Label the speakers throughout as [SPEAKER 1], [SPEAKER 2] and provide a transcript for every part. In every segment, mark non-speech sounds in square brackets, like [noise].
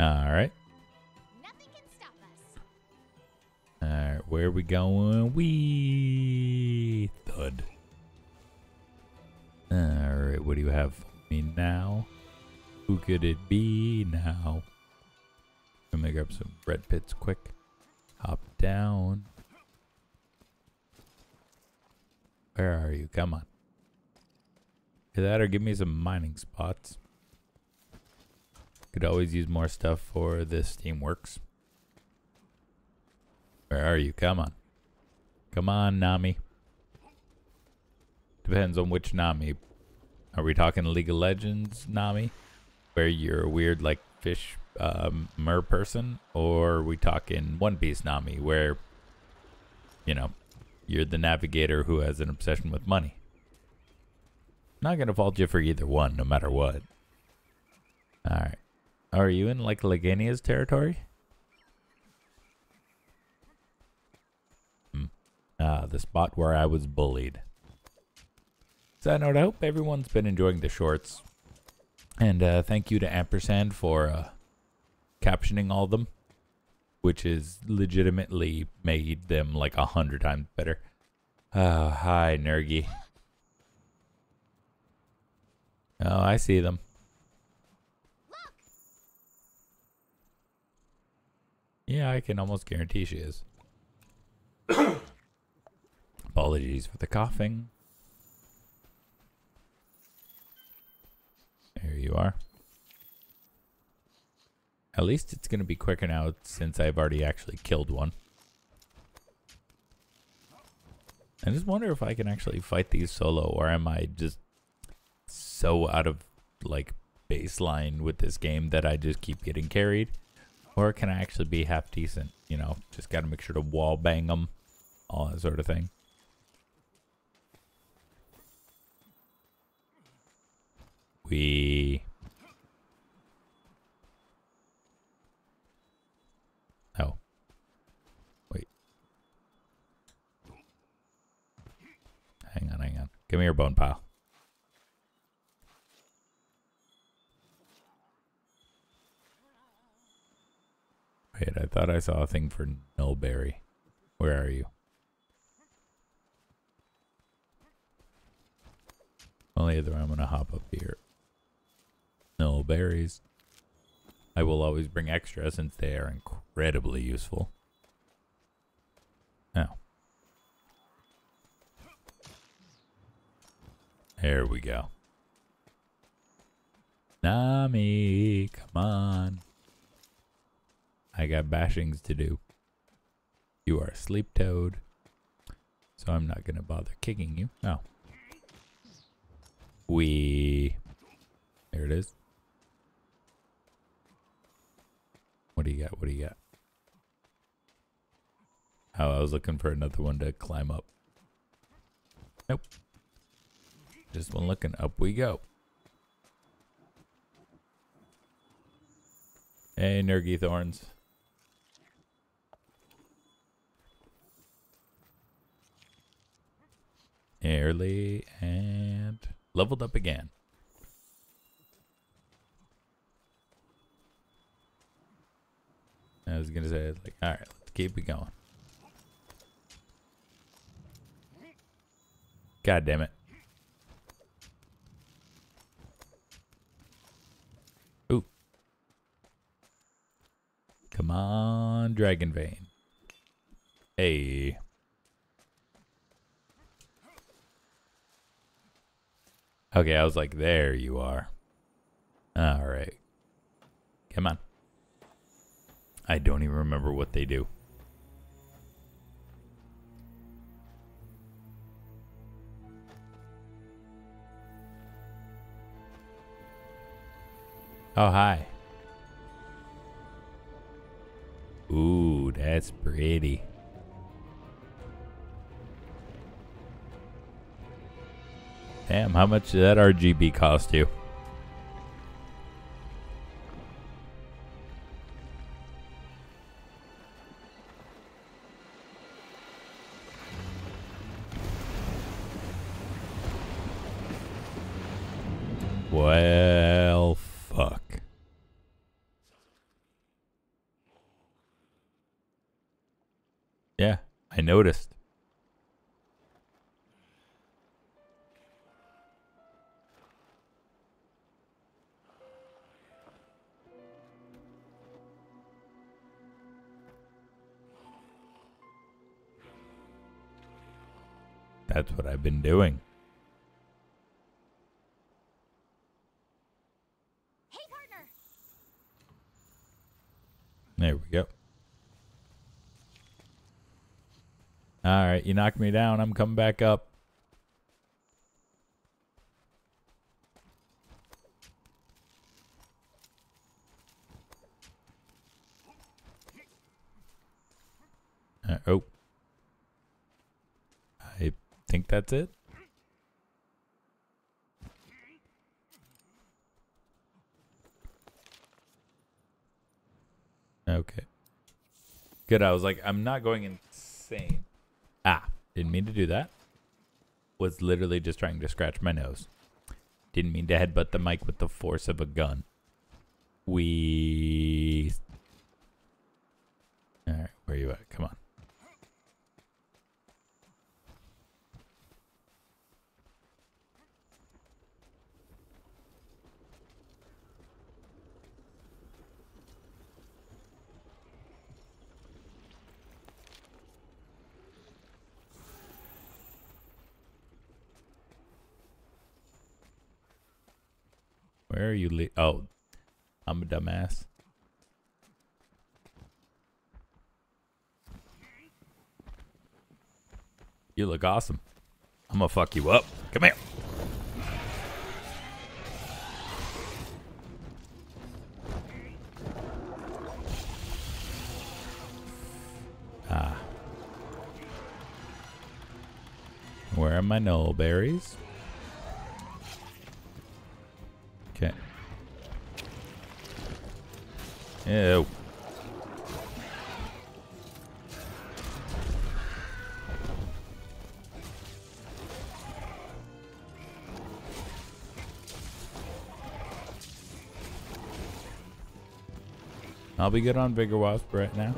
[SPEAKER 1] All right.
[SPEAKER 2] Nothing can stop us.
[SPEAKER 1] All right. Where are we going? We thud. All right. What do you have for me now? Who could it be now? Let me grab some bread pits quick. Hop down. Where are you? Come on. Either that or give me some mining spots. Could always use more stuff for this Steamworks. Where are you? Come on. Come on, Nami. Depends on which Nami. Are we talking League of Legends Nami? Where you're a weird, like, fish um, mer person? Or are we talking One Piece Nami, where, you know, you're the navigator who has an obsession with money? Not gonna fault you for either one, no matter what. Alright. Are you in, like, Legiana's territory? Hmm. Ah, the spot where I was bullied. So note, I hope everyone's been enjoying the shorts. And uh, thank you to Ampersand for uh, captioning all of them, which has legitimately made them like a hundred times better. Oh, hi, Nergi. Oh, I see them. Yeah, I can almost guarantee she is. [coughs] Apologies for the coughing. There you are. At least it's going to be quicker now since I've already actually killed one. I just wonder if I can actually fight these solo or am I just so out of like baseline with this game that I just keep getting carried? Or can I actually be half decent? You know, just got to make sure to wall bang them, all that sort of thing. We. Oh. Wait. Hang on, hang on. Give me your bone pile. Wait, I thought I saw a thing for Nullberry. Where are you? Well, either way, I'm gonna hop up here. Null berries. I will always bring extra since they are incredibly useful. Oh. There we go. Nami, come on. I got bashings to do. You are a sleep toad. So I'm not going to bother kicking you. Oh. We. There it is. What do you got? What do you got? Oh, I was looking for another one to climb up. Nope. Just one looking. Up we go. Hey, Nergy Thorns. Early and leveled up again. I was gonna say like, all right, let's keep it going. God damn it. Ooh. Come on, Dragon Vein. Hey. Okay, I was like, there you are. All right. Come on. I don't even remember what they do. Oh, hi. Ooh, that's pretty. Damn, how much did that RGB cost you? Well, fuck. Yeah, I noticed. That's what I've been doing.
[SPEAKER 2] Hey, partner.
[SPEAKER 1] There we go. All right, you knocked me down. I'm coming back up. Uh, oh. Think that's it. Okay. Good. I was like, I'm not going insane. Ah, didn't mean to do that. Was literally just trying to scratch my nose. Didn't mean to headbutt the mic with the force of a gun. We. Alright, where you at? Come on. Where are you? Le- oh, I'm a dumbass. You look awesome. I'm gonna fuck you up. Come here. Ah. Where are my null berries? Ew. I'll be good on Vigor Wasp right now.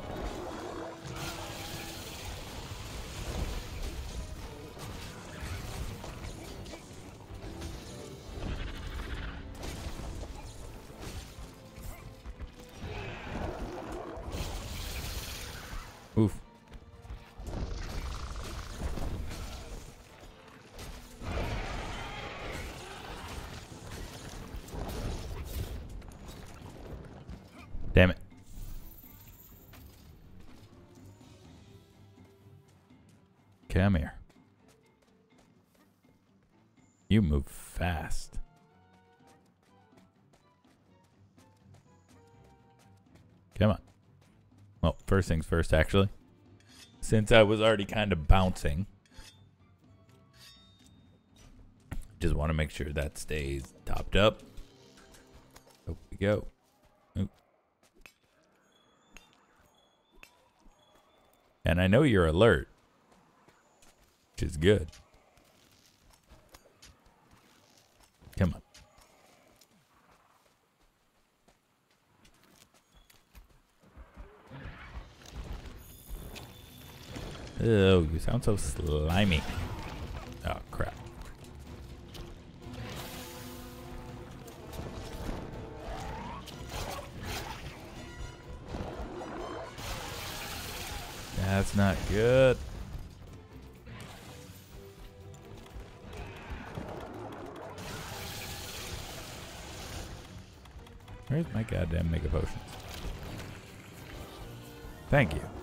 [SPEAKER 1] Things first, actually. Since I was already kind of bouncing, just want to make sure that stays topped up. Up we go. And I know you're alert, which is good. Come on. Oh, you sound so slimy. Oh, crap. That's not good. Where's my goddamn mega potions? Thank you.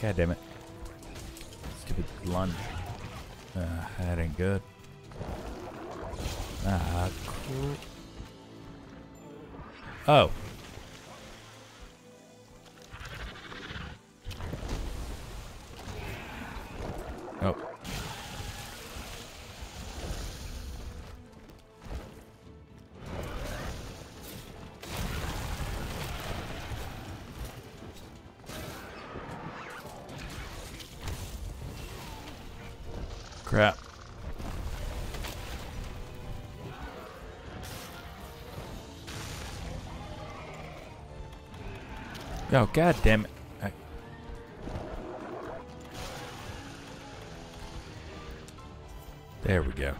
[SPEAKER 1] God damn it. Stupid lunge. Ah, that ain't good. Ah, cool. Oh. Oh, god damn it. There we go.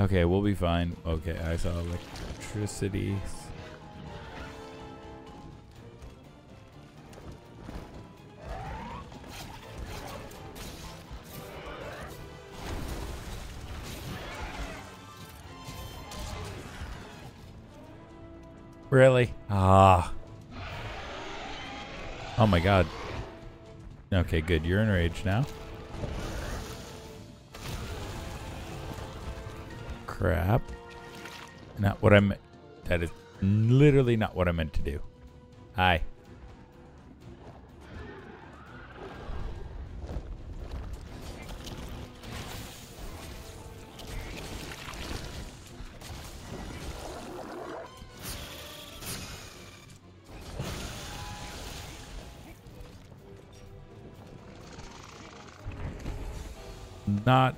[SPEAKER 1] Okay, we'll be fine. Okay, I saw electricity. Really? Oh my god. Okay, good. You're enraged now. Crap. Not what I meant. That is literally not what I meant to do. Hi.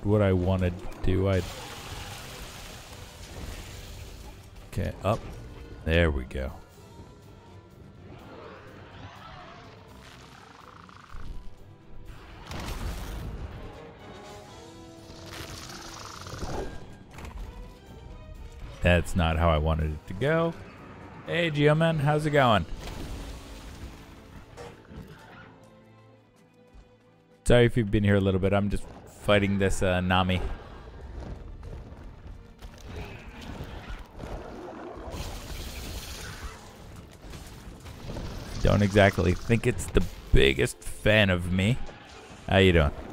[SPEAKER 1] What I wanted to do. I. Okay, up. There we go. That's not how I wanted it to go. Hey, Geoman, how's it going? Sorry if you've been here a little bit. I'm just fighting this uh, Nami. Don't exactly think it's the biggest fan of me. How you doing?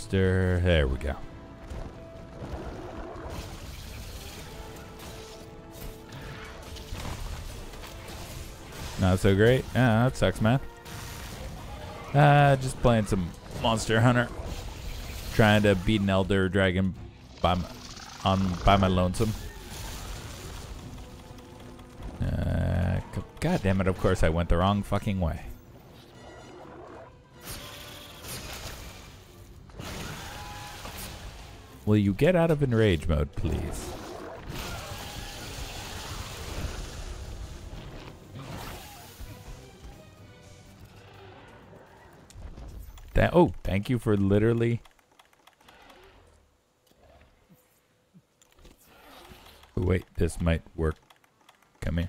[SPEAKER 1] Booster. There we go. Not so great. Yeah, that sucks, man. Uh, just playing some Monster Hunter. Trying to beat an Elder Dragon by my, on by my lonesome. Uh, God damn it! Of course, I went the wrong fucking way. Will you get out of enrage mode, please? That, oh, thank you for literally. Wait, this might work. Come here.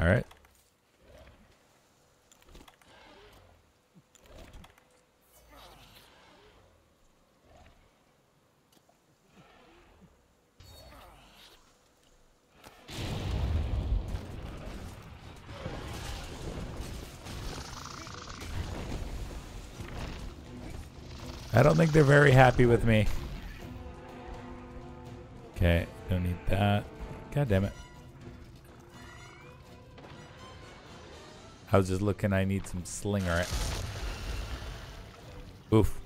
[SPEAKER 1] All right. I don't think they're very happy with me. Okay, don't need that. God damn it. I was just looking, I need some slinger. Oof.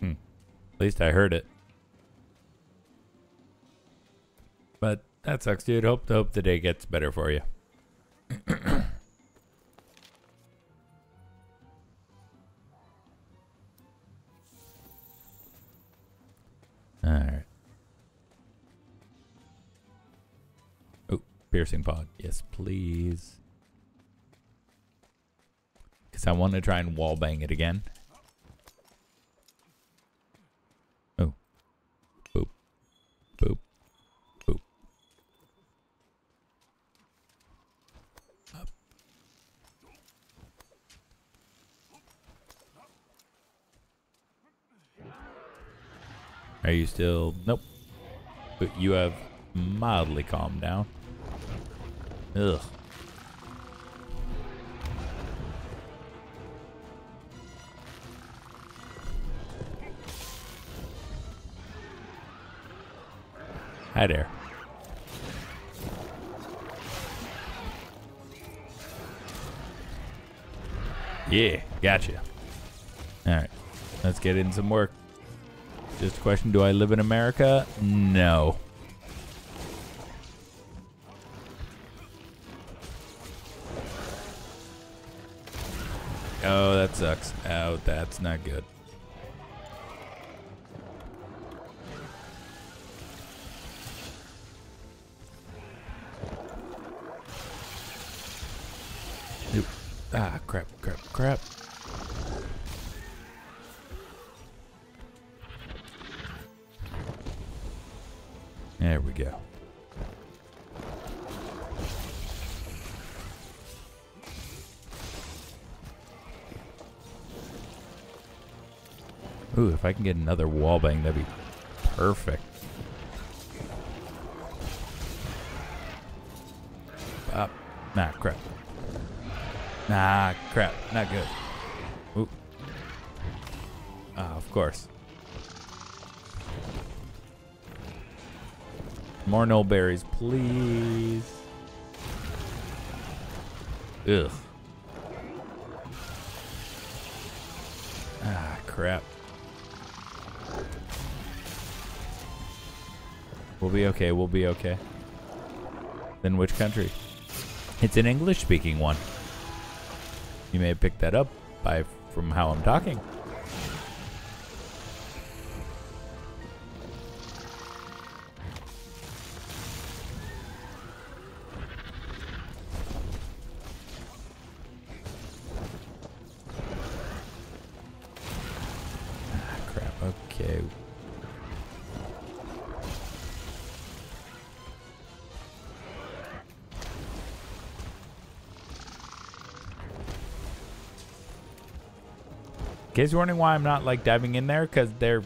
[SPEAKER 1] Hmm. At least I heard it. But that sucks, dude. Hope hope the day gets better for you. piercing pod. Yes, please. Because I want to try and wall bang it again. Oh. Boop. Boop. Boop. Up. Are you still... Nope. But you have mildly calmed down. Ugh. Hi there. Yeah, gotcha. All right, let's get in some work. Just a question, do I live in America? No. Oh, that sucks. Oh, that's not good. Can get another wall bang, that'd be perfect. Up. Nah, crap. Nah, crap. Not good. Ooh. Ah, of course. More null berries, please. Ugh. We'll be okay. We'll be okay. Then which country? It's an English speaking one. You may have picked that up by from how I'm talking. In case you're wondering why I'm not like diving in there, because they're,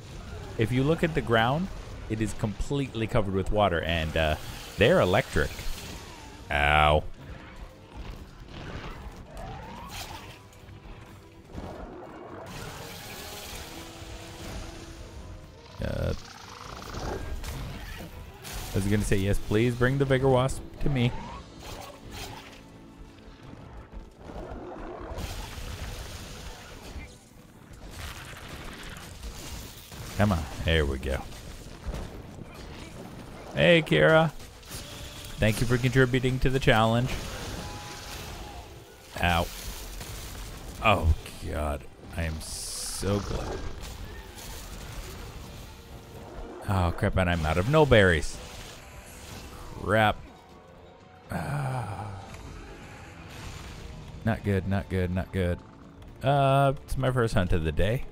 [SPEAKER 1] if you look at the ground, it is completely covered with water, and uh, they're electric. Ow. Uh, I was gonna say yes, please bring the Vigor Wasp to me. There we go. Hey, Kira. Thank you for contributing to the challenge. Ow. Oh, God. I am so glad. Oh, crap, and I'm out of null berries. Crap. Ah. Not good, not good, not good. Uh, it's my first hunt of the day.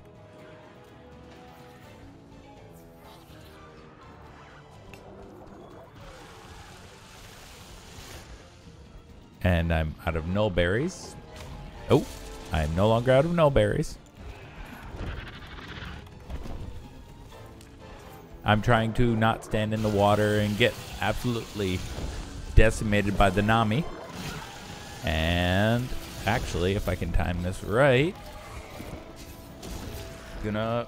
[SPEAKER 1] And I'm out of null berries. Oh, I am no longer out of null berries. I'm trying to not stand in the water and get absolutely decimated by the Nami. And actually, if I can time this right, gonna.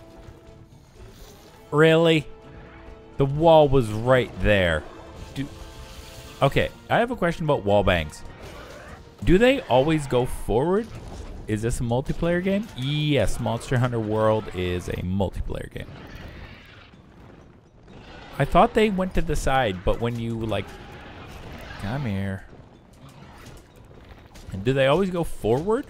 [SPEAKER 1] Really? The wall was right there. Do... Okay, I have a question about wall bangs. Do they always go forward? Is this a multiplayer game? Yes, Monster Hunter World is a multiplayer game. I thought they went to the side, but when you like come here. And do they always go forward?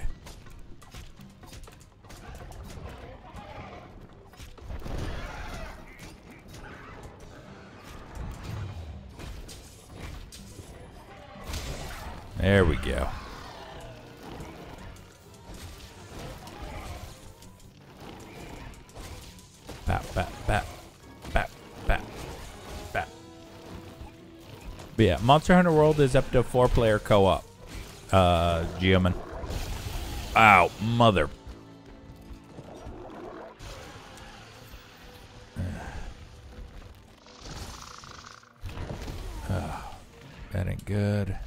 [SPEAKER 1] But yeah, Monster Hunter World is up to four player co op. Uh, Geoman. Ow, mother. Oh, [sighs] that ain't good.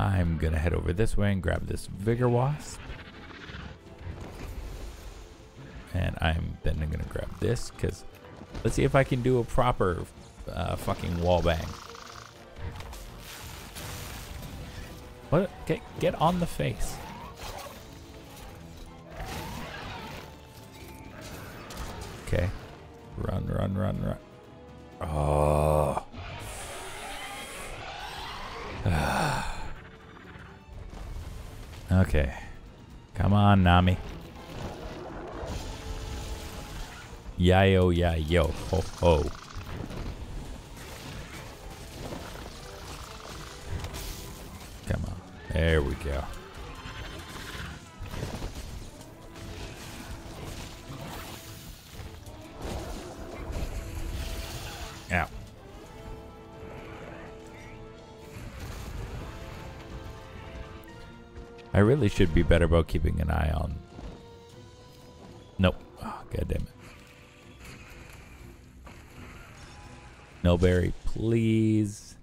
[SPEAKER 1] I'm gonna head over this way and grab this Vigor Wasp. And I'm then gonna grab this because let's see if I can do a proper uh, fucking wall bang. What? Get get on the face. Okay. Run, run, run, run. Oh. [sighs] okay. Come on, Nami. Yayo, ya, yo, ho, ho. Go. Ow. I really should be better about keeping an eye on. Nope. Ah, oh, God damn it. No berry, please.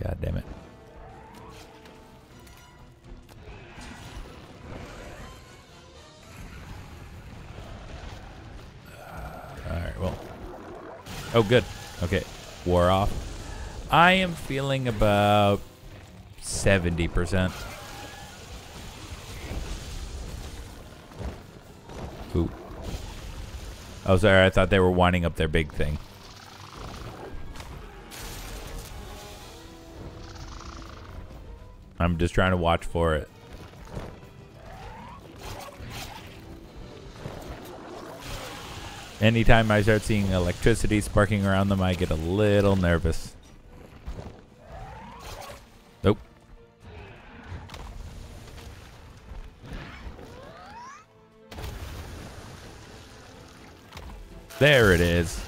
[SPEAKER 1] God damn it. Oh, good. Okay. war off. I am feeling about 70%. Ooh. Oh, sorry. I thought they were winding up their big thing. I'm just trying to watch for it. Anytime I start seeing electricity sparking around them, I get a little nervous. Nope. There it is.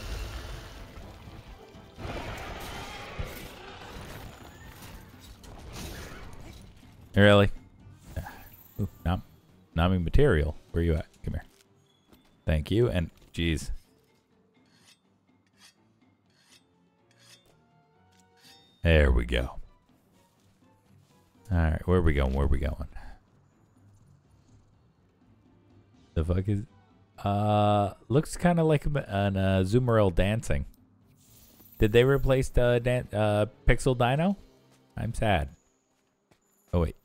[SPEAKER 1] Really? Ooh, Nam- Nami material. Where are you at? Come here. Thank you. And jeez. There we go. All right, where are we going? Where are we going? The fuck is? Uh, looks kind of like an uh, Zoomerl dancing. Did they replace the dan- uh, Pixel Dino? I'm sad. Oh wait.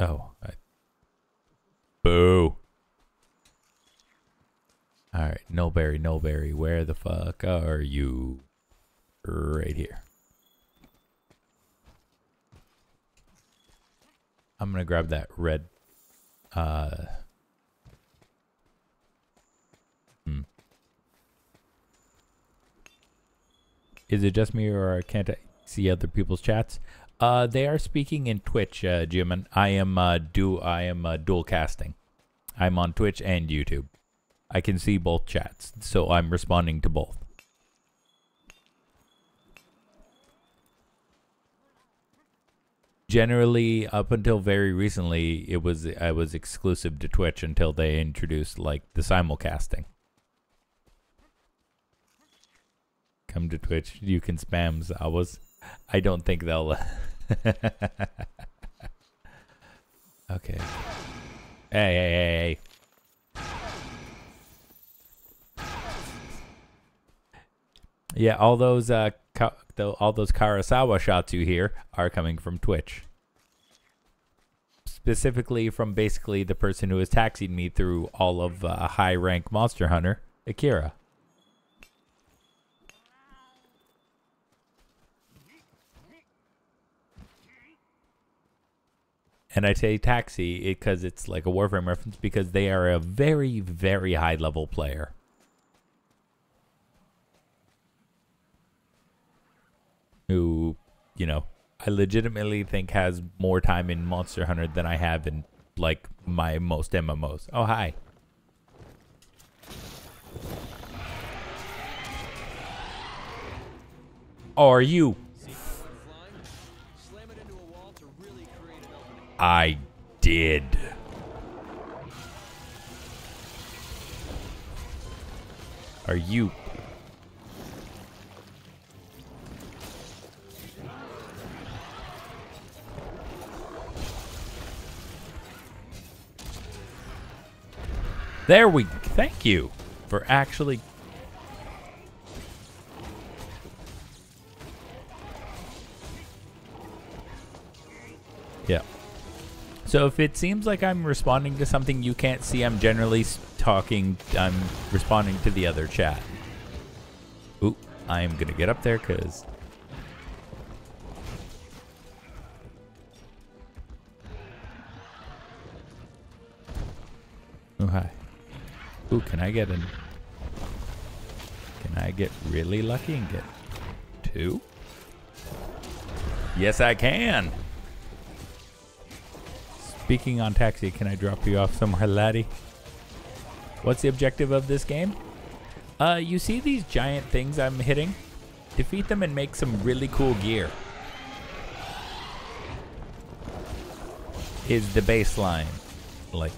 [SPEAKER 1] Oh. I... Boo. Alright, no berry, no berry. where the fuck are you? Right here. I'm gonna grab that red uh hmm. Is it just me or can't I see other people's chats? Uh, they are speaking in Twitch, uh, Jim, and I am uh, do I am uh, dual casting. I'm on Twitch and YouTube. I can see both chats, so I'm responding to both. Generally, up until very recently, it was I was exclusive to Twitch until they introduced like the simulcasting. Come to Twitch, you can spam Zawas. I don't think they'll. [laughs] okay. Hey, hey, hey, hey. Yeah, all those uh, the, all those Karasawa shots you hear are coming from Twitch. Specifically from basically the person who has taxied me through all of uh, high rank Monster Hunter, Akira. And I say taxi because it's like a Warframe reference because they are a very, very high level player. Who, you know, I legitimately think has more time in Monster Hunter than I have in like my most MMOs. Oh, hi. Are you? I did. Are you? There we thank you for actually Yeah. So if it seems like I'm responding to something you can't see, I'm generally talking, I'm responding to the other chat. Ooh, I'm going to get up there because. Can I get an. Can I get really lucky and get two? Yes, I can. Speaking on taxi, can I drop you off somewhere, laddie? What's the objective of this game? Uh, you see these giant things I'm hitting? Defeat them and make some really cool gear. Is the baseline. Like,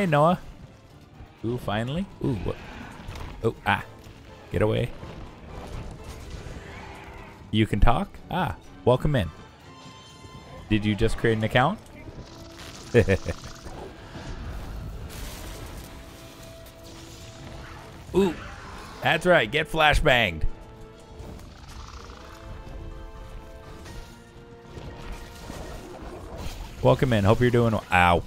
[SPEAKER 1] Hey, Noah. Ooh, finally. Ooh, what? Oh, ah. Get away. You can talk? Ah, welcome in. Did you just create an account? [laughs] Ooh, that's right. Get flashbanged. Welcome in. Hope you're doing well. Ow.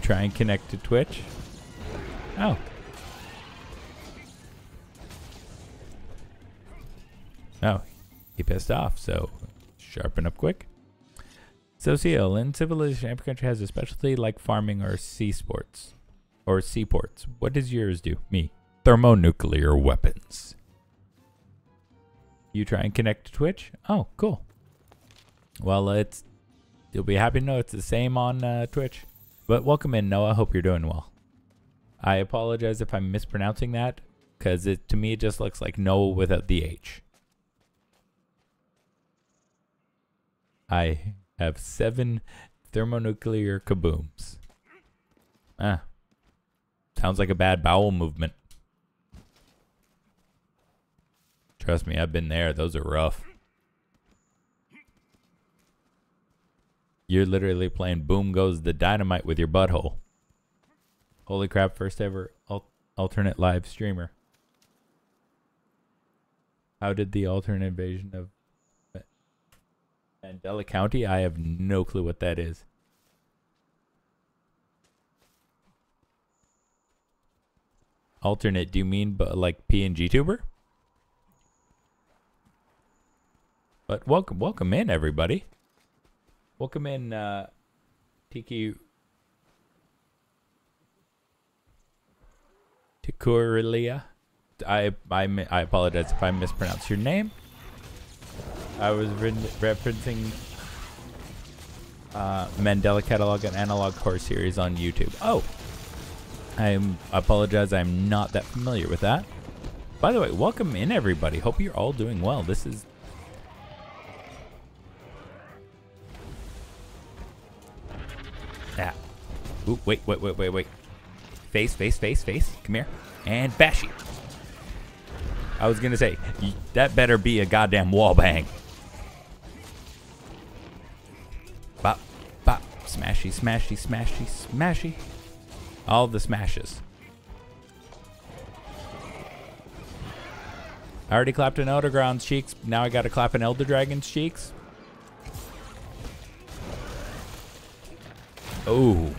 [SPEAKER 1] You try and connect to Twitch? Oh. Oh, he pissed off, so sharpen up quick. Social in civilization, every country has a specialty like farming or sea sports or seaports. What does yours do? Me. Thermonuclear weapons. You try and connect to Twitch? Oh, cool. Well, it's you'll be happy to know it's the same on uh, Twitch. But welcome in, Noah. Hope you're doing well. I apologize if I'm mispronouncing that, because it to me it just looks like Noah without the H. I have seven thermonuclear kabooms. Ah. Sounds like a bad bowel movement. Trust me, I've been there. Those are rough. You're literally playing Boom Goes the Dynamite with your butthole. Holy crap, first ever al- alternate live streamer. How did the alternate invasion of Mandela County? I have no clue what that is. Alternate, do you mean but like PNG tuber? But welcome welcome in everybody. Welcome in, uh, Tiki Tikurilia. I, I I apologize if I mispronounce your name. I was re- referencing uh, Mandela Catalog and Analog Horror series on YouTube. Oh, I apologize. I'm not that familiar with that. By the way, welcome in everybody. Hope you're all doing well. This is Ooh, wait, wait, wait, wait, wait. Face, face, face, face. Come here. And bash you. I was gonna say, that better be a goddamn wall bang. Bop, bop. Smashy, smashy, smashy, smashy. All the smashes. I already clapped an Elder Ground's cheeks. Now I gotta clap an Elder Dragon's cheeks. Oh.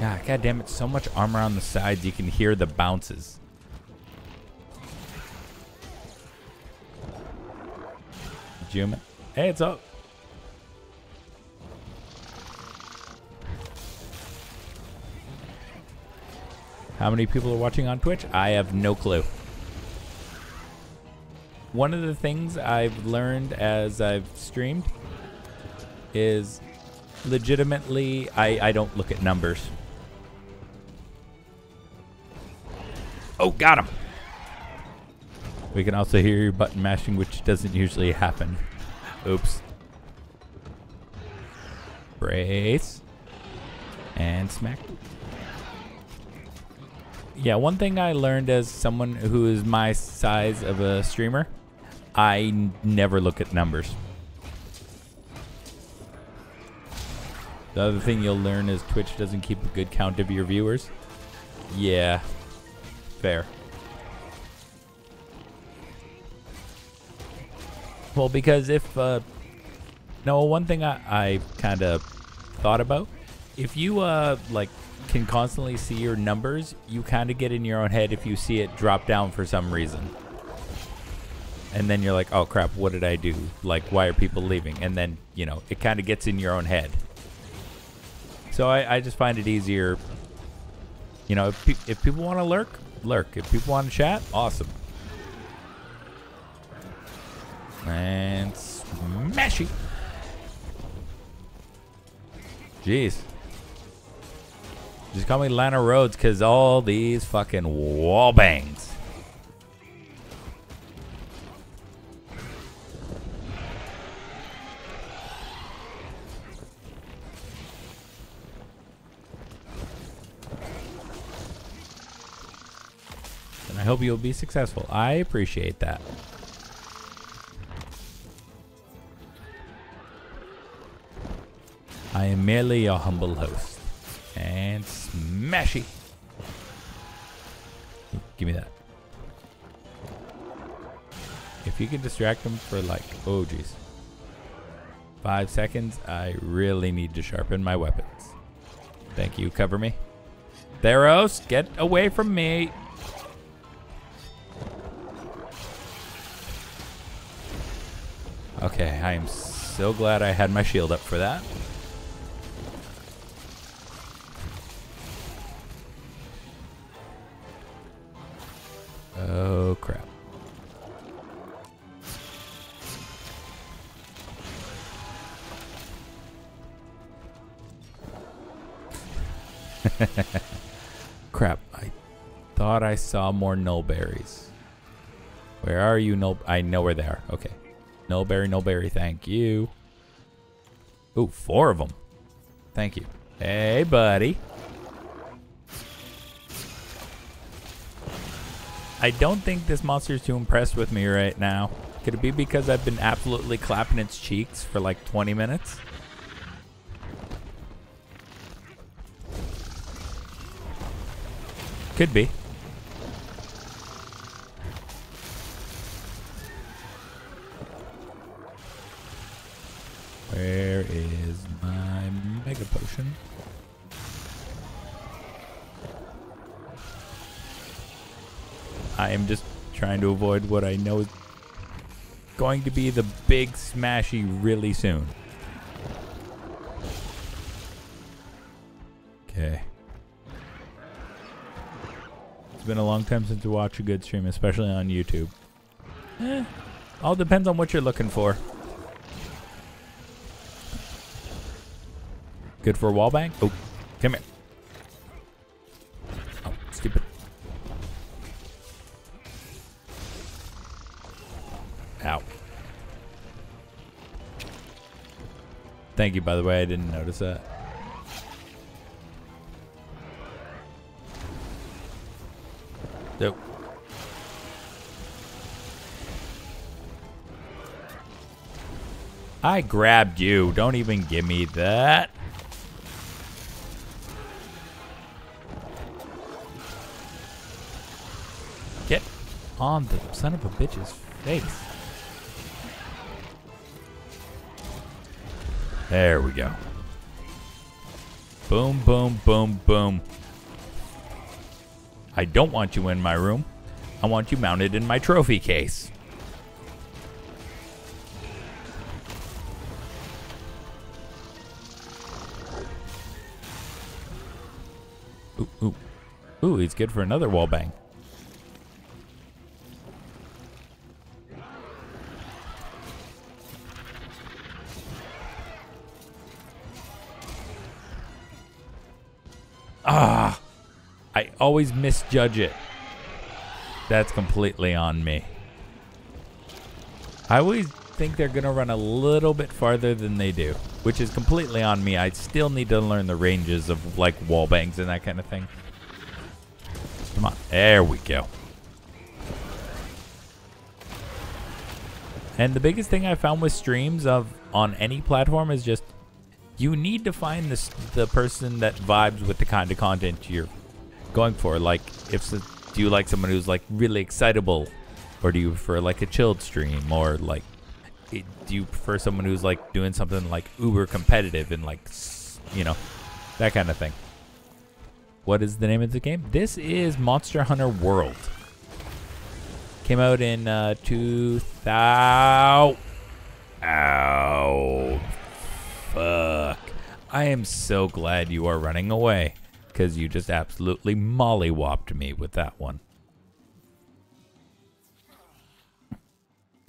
[SPEAKER 1] God, God damn it. So much armor on the sides, you can hear the bounces. Juma. Hey, it's up. How many people are watching on Twitch? I have no clue. One of the things I've learned as I've streamed is legitimately I, I don't look at numbers. Oh, got him. We can also hear your button mashing, which doesn't usually happen. Oops. Brace. And smack. Yeah, one thing I learned as someone who is my size of a streamer, I never look at numbers. The other thing you'll learn is Twitch doesn't keep a good count of your viewers. Yeah, fair. Well, because if uh, no, one thing I, I kind of thought about, if you uh like can constantly see your numbers, you kind of get in your own head if you see it drop down for some reason. And then you're like, oh crap, what did I do? Like, why are people leaving? And then, you know, it kind of gets in your own head. So I, I just find it easier. You know, if, pe- if people want to lurk, lurk. If people want to chat, awesome. And smashy. Jeez. Just call me Lana Rhoades because all these fucking wall bangs. I hope you'll be successful. I appreciate that. I am merely your humble host. And smashy. Give me that. If you can distract them for like, oh jeez. Five seconds, I really need to sharpen my weapons. Thank you, cover me. Theros, get away from me. Okay, I am so glad I had my shield up for that. Oh crap. [laughs] crap. I thought I saw more nullberries. Where are you, null? I know where they are. Okay. Nullberry, berry, thank you. Ooh, four of them. Thank you. Hey, buddy. I don't think this monster is too impressed with me right now. Could it be because I've been absolutely clapping its cheeks for like 20 minutes? Could be. Where is my mega potion? I am just trying to avoid what I know is going to be the big smashy really soon. Okay. It's been a long time since I watched a good stream, especially on YouTube. Eh, [gasps] all depends on what you're looking for. Good for a wall bang? Oh, come here. Oh, stupid. Ow. Thank you, by the way. I didn't notice that. Nope. I grabbed you. Don't even give me that. On the son of a bitch's face. There we go. Boom, boom, boom, boom. I don't want you in my room. I want you mounted in my trophy case. Ooh, ooh. Ooh, he's good for another wall bang. Always misjudge it. That's completely on me. I always think they're gonna run a little bit farther than they do, which is completely on me. I still need to learn the ranges of like wall bangs and that kind of thing. Come on, there we go. And the biggest thing I found with streams of on any platform is just you need to find this the person that vibes with the kind of content you're going for. Like, if do you like someone who's like really excitable, or do you prefer like a chilled stream, or like it, do you prefer someone who's like doing something like uber competitive and like you know that kind of thing? What is the name of the game? This is Monster Hunter World. Came out in uh, 2000. Ow. Fuck. I am so glad you are running away because you just absolutely mollywopped me with that one.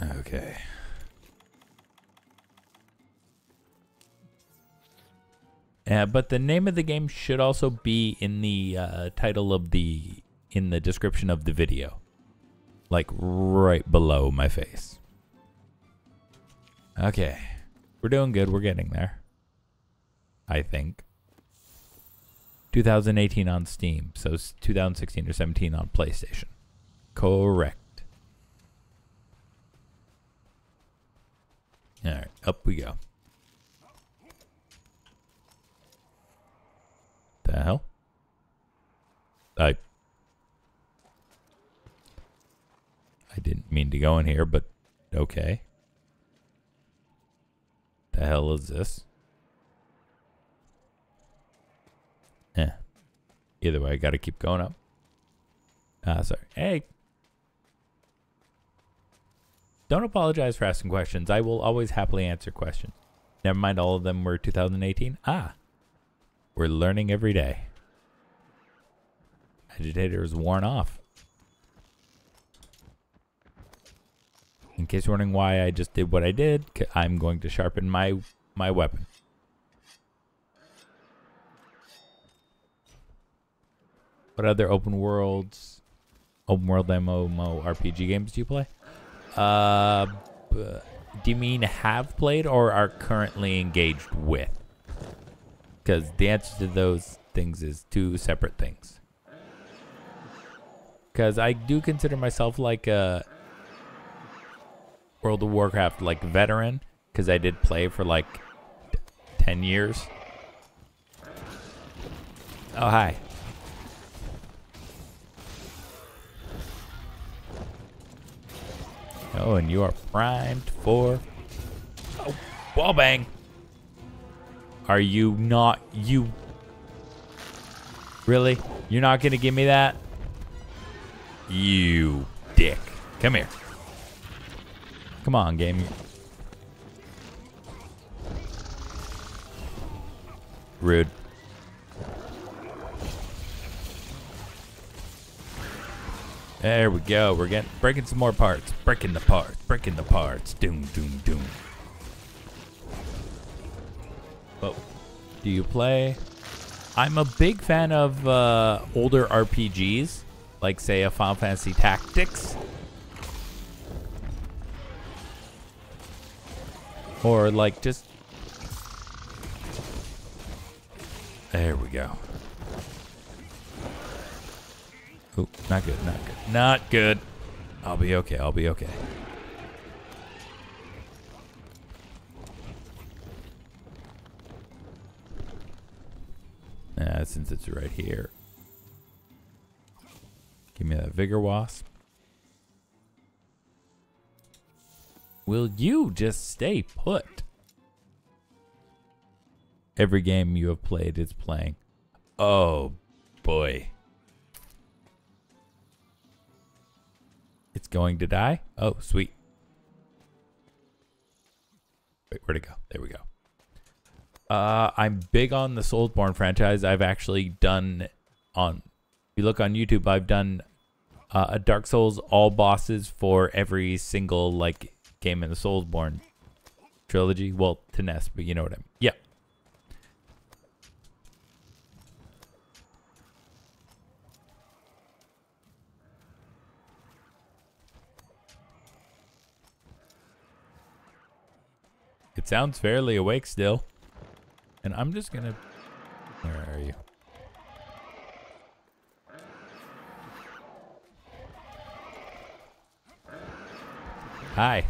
[SPEAKER 1] Okay. Uh, but the name of the game should also be in the uh, title of the in the description of the video like right below my face. Okay. We're doing good. We're getting there. I think. 2018 on Steam. So 2016 or 17 on PlayStation. Correct. All right, up we go. The hell? I I didn't mean to go in here, but okay. The hell is this? Yeah. Either way, I gotta keep going up. Ah, sorry. Hey. Don't apologize for asking questions. I will always happily answer questions. Never mind, all of them were 2018. Ah. We're learning every day. Agitator is worn off. In case you're wondering why I just did what I did, I'm going to sharpen my my weapon. What other open worlds, open world MMO RPG games do you play? Uh, do you mean have played or are currently engaged with? Because the answer to those things is two separate things. Because I do consider myself like a World of Warcraft like veteran because I did play for like 10 years. Oh, hi. Oh, and you are primed for oh, wall bang. Are you not you Really? You're not to give me that? You dick. Come here. Come on, game. Rude. There we go. We're getting breaking some more parts. Breaking the parts. Breaking the parts. Doom, doom, doom. But do you play? I'm a big fan of uh, older RPGs, like say a Final Fantasy Tactics. Or like just... There we go. Oh, not good, not good. Not good. I'll be okay, I'll be okay. Uh, since it's right here. Give me that Vigor Wasp. Will you just stay put? Every game you have played is playing. Oh, boy. It's going to die? Oh, sweet. Wait, where'd it go? There we go. Uh, I'm big on the Soulsborne franchise. I've actually done on, if you look on YouTube, I've done uh, a Dark Souls all bosses for every single like game in the Soulsborne trilogy. Well, to Ness, but you know what I mean. Yeah. It sounds fairly awake still. And I'm just gonna... Where are you? Hi.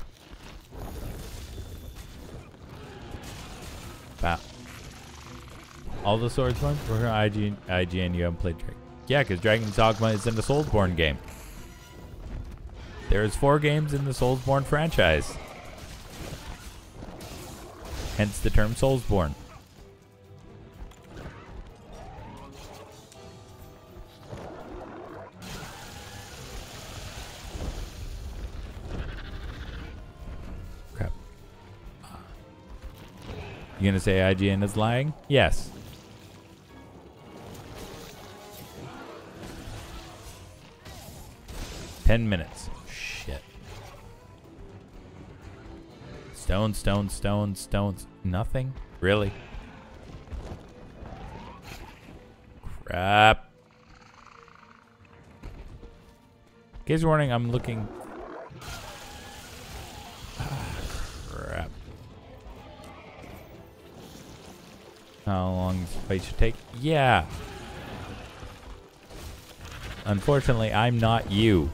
[SPEAKER 1] Wow. All the swords ones were IGN, IGN you haven't played Dragon. Yeah, because Dragon's Dogma is in the Soulsborne game. There's four games in the Soulsborne franchise. Hence the term Soulsborne. Crap. You gonna say IGN is lying? Yes. Ten minutes. Stone, stone, stone, stones. Nothing? Really? Crap. Case warning, I'm looking. Ah, crap. How long this fight should take? Yeah. Unfortunately, I'm not you.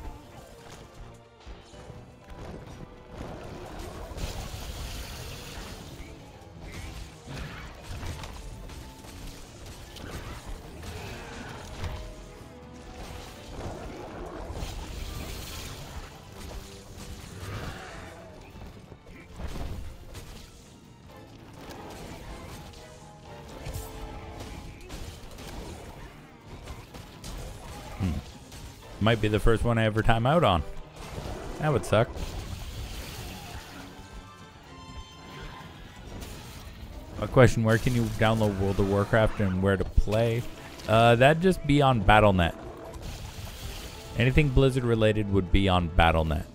[SPEAKER 1] Might be the first one I ever time out on. That would suck. A question, where can you download World of Warcraft and where to play? Uh, that'd just be on Battle.net. Anything Blizzard related would be on Battle.net.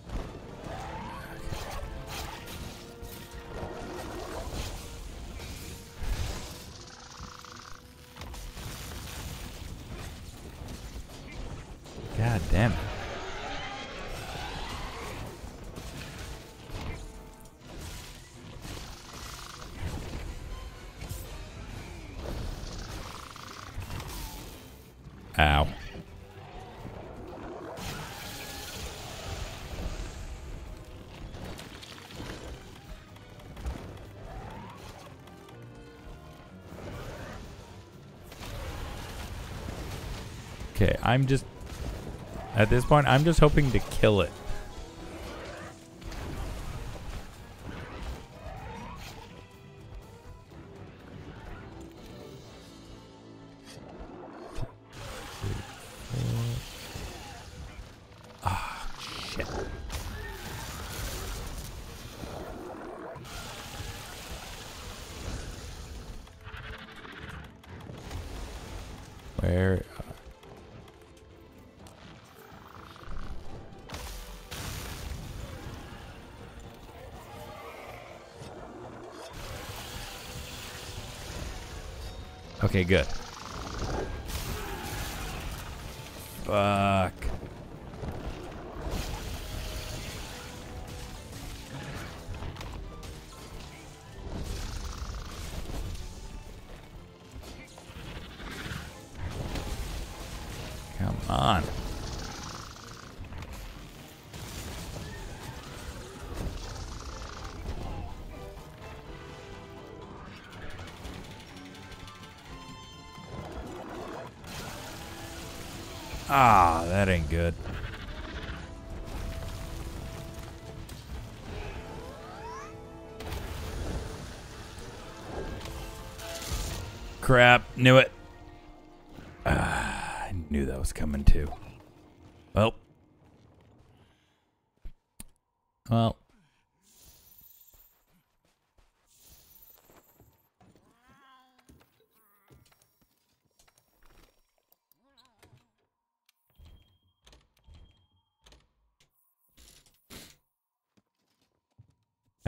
[SPEAKER 1] I'm just at this point, I'm just hoping to kill it.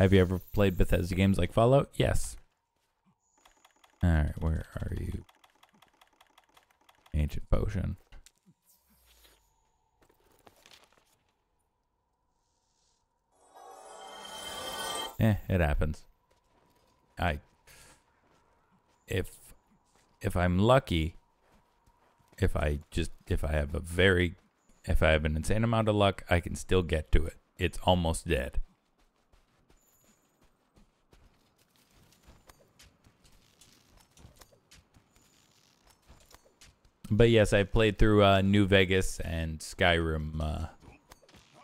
[SPEAKER 1] Have you ever played Bethesda games like Fallout? Yes. Alright, where are you? Ancient potion. Eh, it happens. I if if I'm lucky, if I just if I have a very if I have an insane amount of luck, I can still get to it. It's almost dead. But yes, I played through uh, New Vegas and Skyrim uh,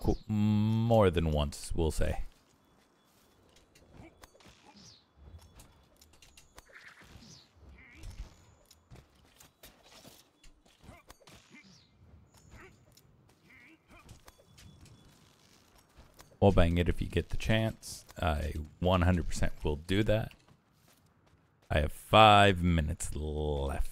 [SPEAKER 1] qu- more than once, we'll say. We'll bang it if you get the chance. I 100% will do that. I have five minutes left.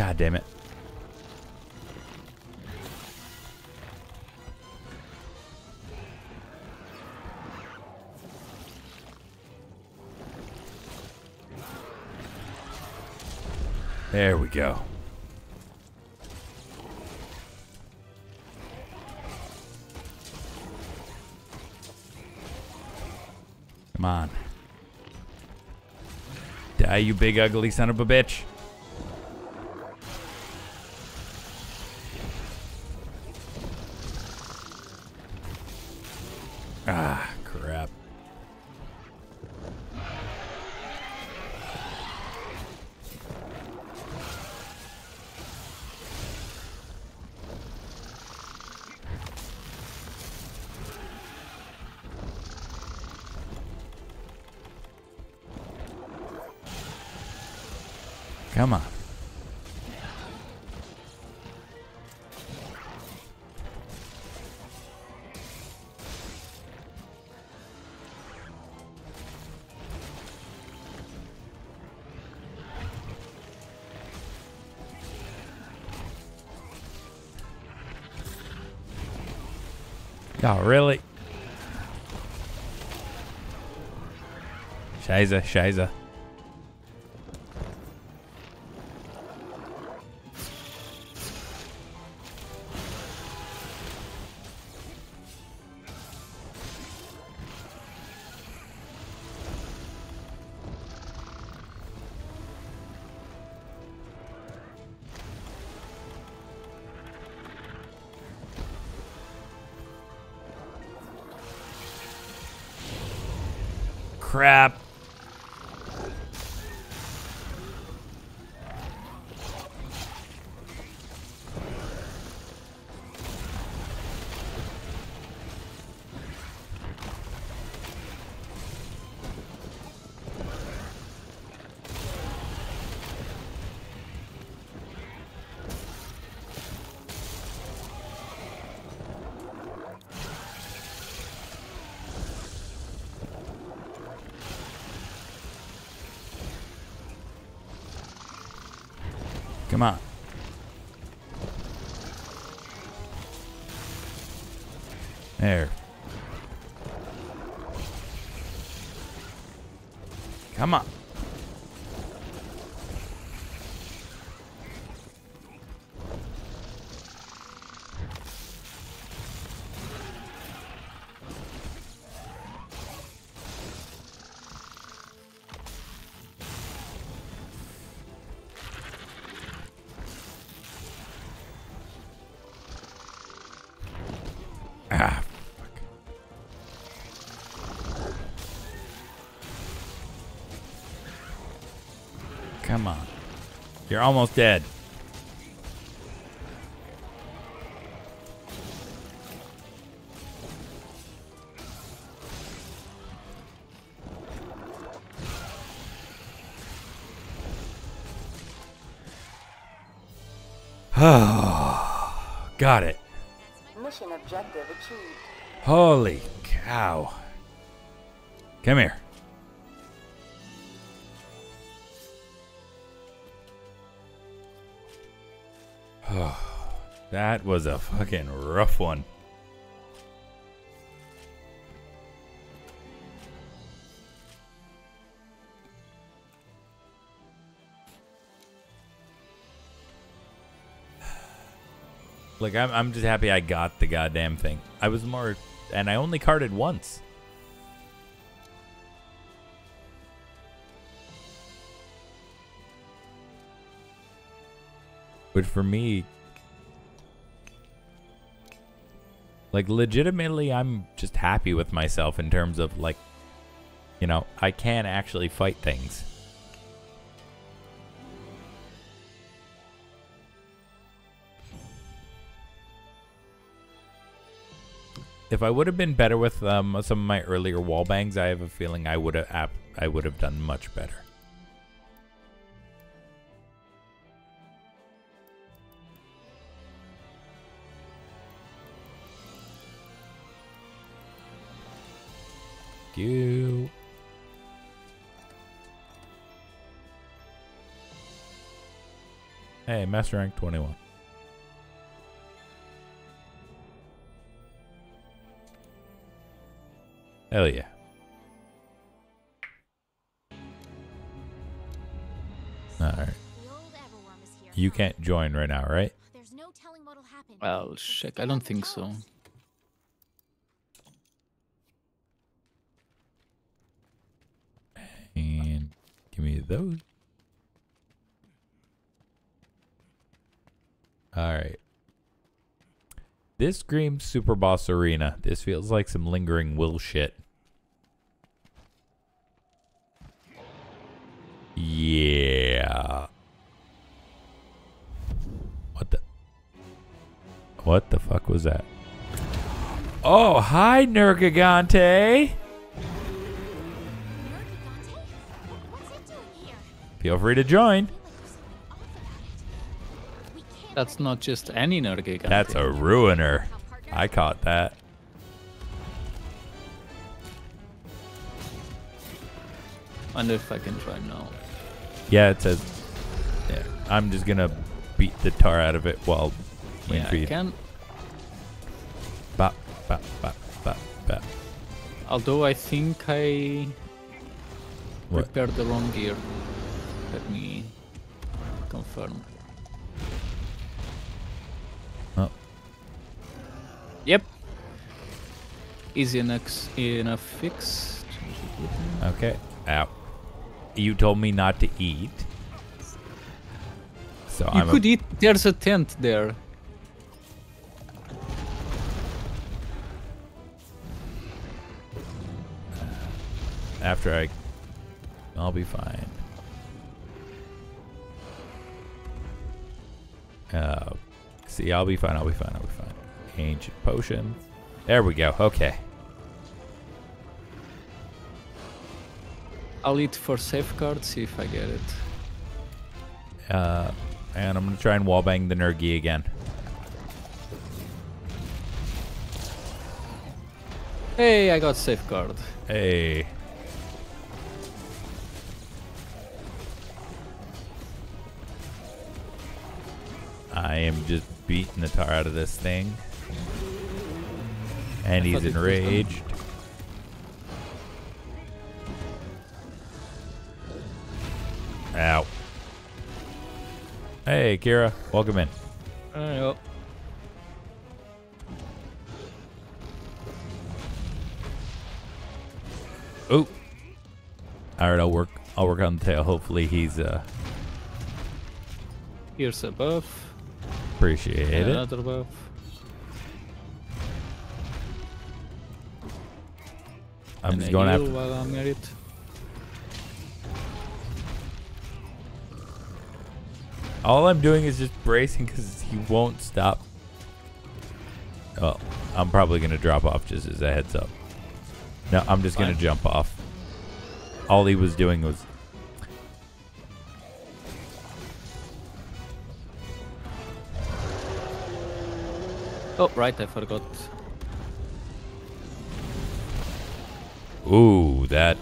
[SPEAKER 1] God damn it. There we go. Come on. Die, you big ugly son of a bitch. Oh, really? Scheiße, scheiße. You're almost dead. [sighs] Got it.
[SPEAKER 3] Mission objective achieved.
[SPEAKER 1] Holy cow. Come here. That was a fucking rough one. Like, I'm, I'm just happy I got the goddamn thing. I was more... And I only carded once. But for me, like legitimately, I'm just happy with myself in terms of like, you know, I can actually fight things. If I would have been better with um, some of my earlier wall bangs, I have a feeling I would have I would have done much better. You. Hey, master rank 21. Hell yeah. Alright.
[SPEAKER 2] The old Everwyrm is here.
[SPEAKER 1] You can't join right now, right?
[SPEAKER 2] There's no telling what'll happen.
[SPEAKER 4] I'll check. I don't think so.
[SPEAKER 2] us.
[SPEAKER 1] And those. Alright. This screams Super Boss Arena. This feels like some lingering will shit. Yeah. What the? What the fuck was that? Oh, hi, Nergigante. Feel free to join.
[SPEAKER 2] I feel like there's something off about it. We can't
[SPEAKER 4] That's not just any Nergigante.
[SPEAKER 1] That's a ruiner. I caught that.
[SPEAKER 4] wonder if I can try now.
[SPEAKER 1] Yeah, it says. Yeah, I'm just gonna beat the tar out of it while waiting
[SPEAKER 4] Yeah,
[SPEAKER 1] for
[SPEAKER 4] I
[SPEAKER 1] you.
[SPEAKER 4] can.
[SPEAKER 1] Bop, bop, bop, bop, bop.
[SPEAKER 4] Although I think I
[SPEAKER 1] What?
[SPEAKER 4] prepared the wrong gear. Let me confirm.
[SPEAKER 1] Oh,
[SPEAKER 4] Yep. Easy enough, enough fix.
[SPEAKER 1] okay. Ow. You told me not to eat. So
[SPEAKER 4] You
[SPEAKER 1] I'm
[SPEAKER 4] could eat. There's a tent there.
[SPEAKER 1] after I. I'll be fine. Uh, see, I'll be fine. I'll be fine. I'll be fine. Ancient potion. There we go. Okay.
[SPEAKER 4] I'll eat for safeguard. See if I get it.
[SPEAKER 1] Uh, and I'm gonna try and wallbang the Nergi again.
[SPEAKER 4] Hey, I got safeguard.
[SPEAKER 1] Hey. I am just beating the tar out of this thing. And
[SPEAKER 4] I
[SPEAKER 1] he's
[SPEAKER 4] thought it was done.
[SPEAKER 1] enraged. Ow. Hey, Kira. Welcome in.
[SPEAKER 4] Alright.
[SPEAKER 1] Oh. All right, I'll work. I'll work on the tail. Hopefully, he's uh
[SPEAKER 4] Here's a buff.
[SPEAKER 1] Appreciate it.
[SPEAKER 4] Another buff.
[SPEAKER 1] I'm
[SPEAKER 4] and
[SPEAKER 1] just going after.
[SPEAKER 4] while I'm at it.
[SPEAKER 1] All I'm doing is just bracing because he won't stop. Well, I'm probably gonna drop off just as a heads up. No, I'm just gonna jump off. All he was doing was
[SPEAKER 4] Oh, right, I forgot.
[SPEAKER 1] ooh that.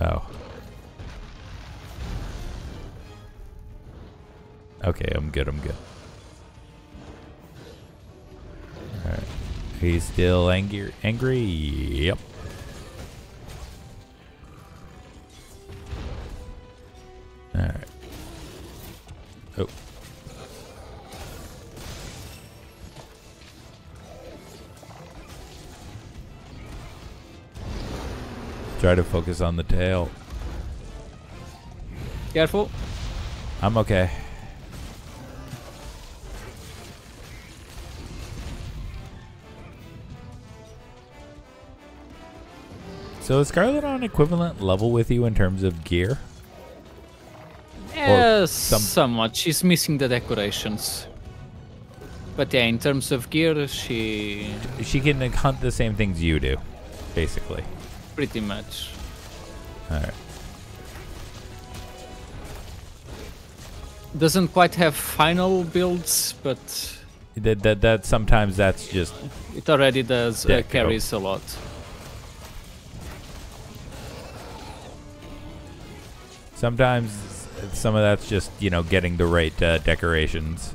[SPEAKER 1] Oh. Okay, I'm good. I'm good. He's still angry. Angry. Yep. All right. Oh. Try to focus on the tail.
[SPEAKER 4] Careful.
[SPEAKER 1] I'm okay. So is Scarlet on equivalent level with you in terms of gear?
[SPEAKER 4] Yes,
[SPEAKER 1] some-
[SPEAKER 4] somewhat. She's missing the decorations. But yeah, in terms of gear, she
[SPEAKER 1] She can hunt the same things you do, basically.
[SPEAKER 4] pretty much.
[SPEAKER 1] All right.
[SPEAKER 4] Doesn't quite have final builds, but
[SPEAKER 1] That, that, that sometimes that's just
[SPEAKER 4] it already does uh, carries a lot.
[SPEAKER 1] Sometimes some of that's just you know getting the right uh, decorations.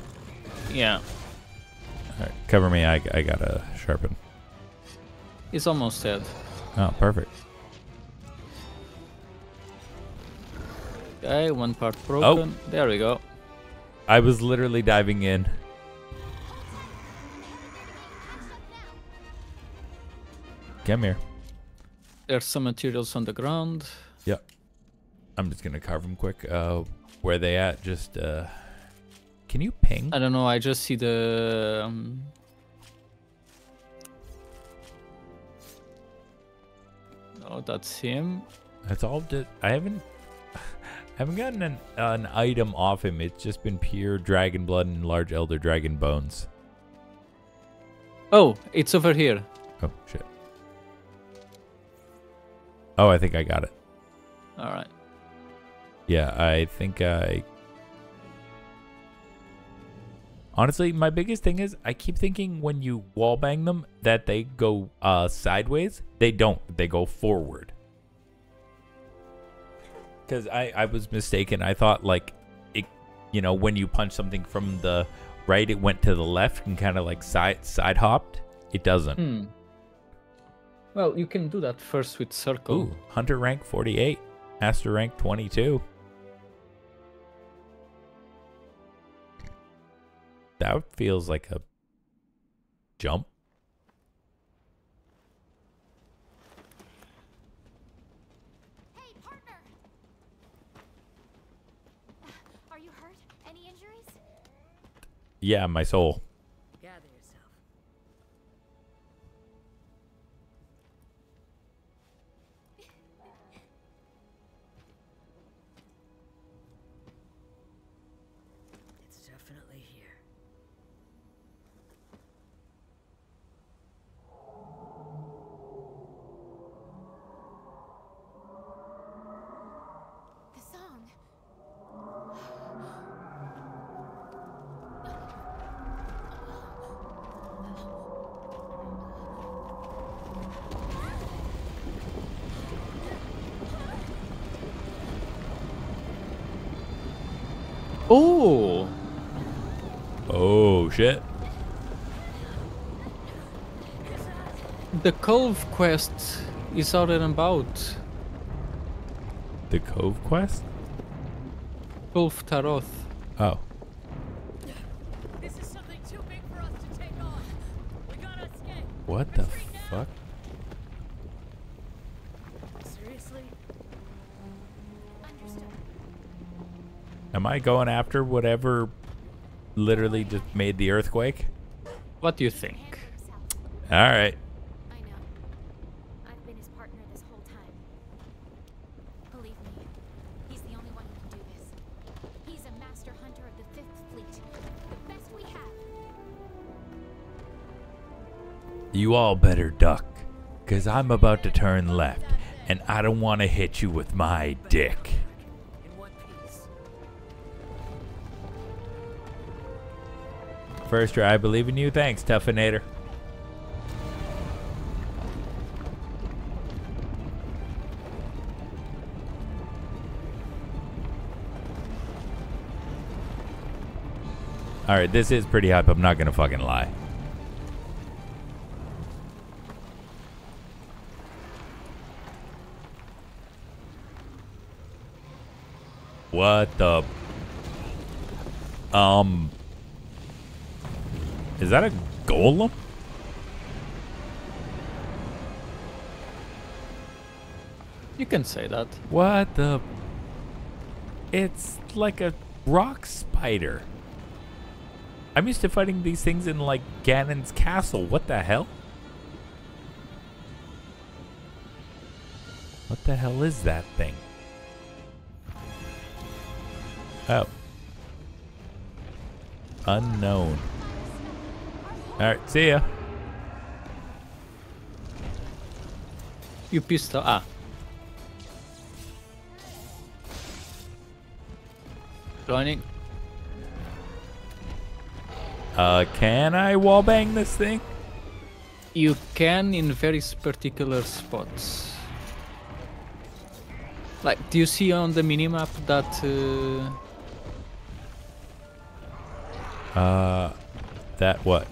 [SPEAKER 4] Yeah,
[SPEAKER 1] All right, cover me. I, I gotta sharpen.
[SPEAKER 4] it's almost dead.
[SPEAKER 1] Oh, perfect.
[SPEAKER 4] Okay, one part broken. There we go.
[SPEAKER 1] I was literally diving in. Come here.
[SPEAKER 4] There's some materials on the ground.
[SPEAKER 1] Yep. I'm just gonna carve them quick. Uh, where they at? Just uh, can you ping?
[SPEAKER 4] I don't know. I just see the. Um, oh, that's him.
[SPEAKER 1] That's all. Just, I haven't. I [laughs] haven't gotten an, an item off him. It's just been pure dragon blood and large elder dragon bones.
[SPEAKER 4] Oh, it's over here.
[SPEAKER 1] Oh shit. Oh, I think I got it.
[SPEAKER 4] All right.
[SPEAKER 1] Yeah, I think I. Honestly, my biggest thing is I keep thinking when you wallbang them that they go uh, sideways. They don't. They go forward. Because I, I was mistaken. I thought like it, you know, when you punch something from the right, it went to the left and kind of like side side hopped. It doesn't.
[SPEAKER 4] Hmm. Well, you can do that first with circle.
[SPEAKER 1] Ooh, Hunter rank 48, Master rank 22. That feels like a jump.
[SPEAKER 2] Hey, partner! Are you hurt? Any injuries?
[SPEAKER 1] Yeah, my soul.
[SPEAKER 2] The
[SPEAKER 4] Kulve quest is out and about.
[SPEAKER 1] The Kulve quest?
[SPEAKER 4] Kulve Taroth.
[SPEAKER 1] Oh.
[SPEAKER 3] This is something too big for us to take on. We gotta escape.
[SPEAKER 1] What the
[SPEAKER 3] Retreat now.
[SPEAKER 1] fuck?
[SPEAKER 3] Seriously?
[SPEAKER 2] Understood.
[SPEAKER 1] Am I going after whatever literally just made the earthquake?
[SPEAKER 4] What do you think?
[SPEAKER 1] All right. You all better duck, because I'm about to turn left, and I don't want to hit you with my dick. First try, I believe in you. Thanks, Tuffinator. Alright, this is pretty hype. I'm not gonna fucking lie. What the? Um. Is that a golem?
[SPEAKER 4] You can say that.
[SPEAKER 1] What the? It's like a rock spider. I'm used to fighting these things in like Ganon's castle. What the hell? What the hell is that thing? Oh. Unknown. Alright, see ya.
[SPEAKER 4] You pistol. Ah. Joining.
[SPEAKER 1] Uh, can I wallbang this thing?
[SPEAKER 4] You can in very particular spots. Like, do you see on the minimap that uh,
[SPEAKER 1] Uh, that what?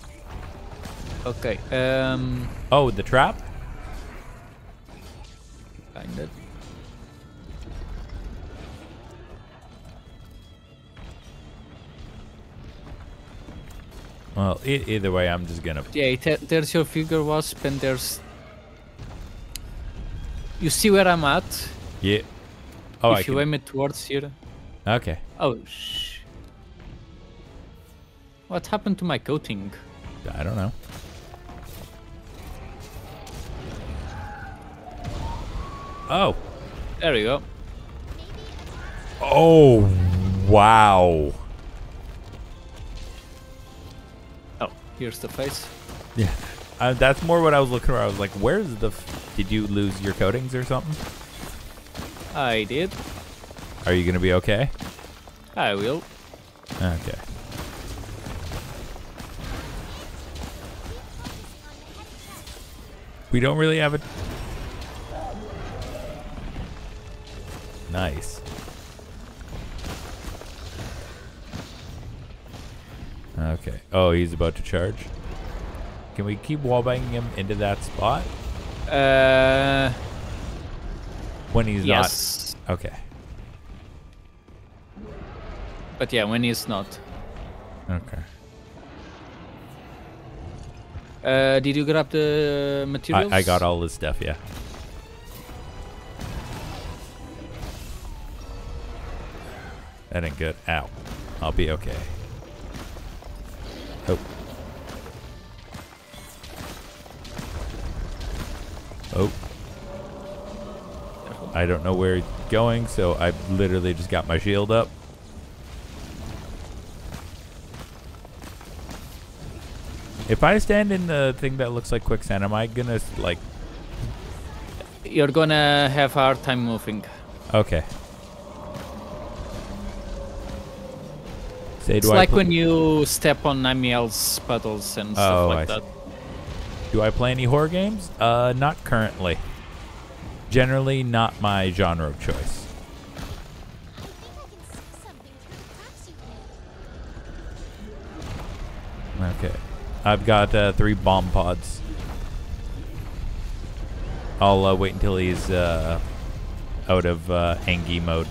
[SPEAKER 4] Okay. Um,
[SPEAKER 1] Oh, the trap?
[SPEAKER 4] kinda.
[SPEAKER 1] Well, e- either way, I'm just gonna.
[SPEAKER 4] Yeah, it, there's your Vigor Wasp, and there's. You see where I'm at?
[SPEAKER 1] Yeah. Oh, I
[SPEAKER 4] if you
[SPEAKER 1] can.
[SPEAKER 4] aim it towards here.
[SPEAKER 1] Okay.
[SPEAKER 4] Oh. What happened to my coating?
[SPEAKER 1] I don't know. Oh.
[SPEAKER 4] There we go.
[SPEAKER 1] Oh, wow.
[SPEAKER 4] Oh, here's the face.
[SPEAKER 1] Yeah. Uh, that's more what I was looking for. I was like, where's the. F- Did you lose your coatings or something?
[SPEAKER 4] I did.
[SPEAKER 1] Are you going to be okay?
[SPEAKER 4] I will.
[SPEAKER 1] Okay. We don't really have a. Nice. Okay. Oh, he's about to charge. Can we keep wallbanging him into that spot
[SPEAKER 4] Uh,
[SPEAKER 1] when he's
[SPEAKER 4] yes.
[SPEAKER 1] not? Okay.
[SPEAKER 4] But yeah, when he's not.
[SPEAKER 1] Okay.
[SPEAKER 4] Uh, did you grab the
[SPEAKER 1] I,
[SPEAKER 4] materials?
[SPEAKER 1] I got all this stuff. Yeah. That ain't good. Ow. I'll be okay. Oh. Oh. I don't know where he's going, so I literally just got my shield up. If I stand in the thing that looks like quicksand, am I gonna like?
[SPEAKER 4] You're gonna have a hard time moving.
[SPEAKER 1] Okay. Say,
[SPEAKER 4] It's like when you step on Amiel's puddles and stuff
[SPEAKER 1] Oh,
[SPEAKER 4] like
[SPEAKER 1] I
[SPEAKER 4] that.
[SPEAKER 1] do I play any horror games? Uh, not currently. Generally, not my genre of choice. I've got uh, three bomb pods. I'll uh, wait until he's uh, out of uh, Angie mode.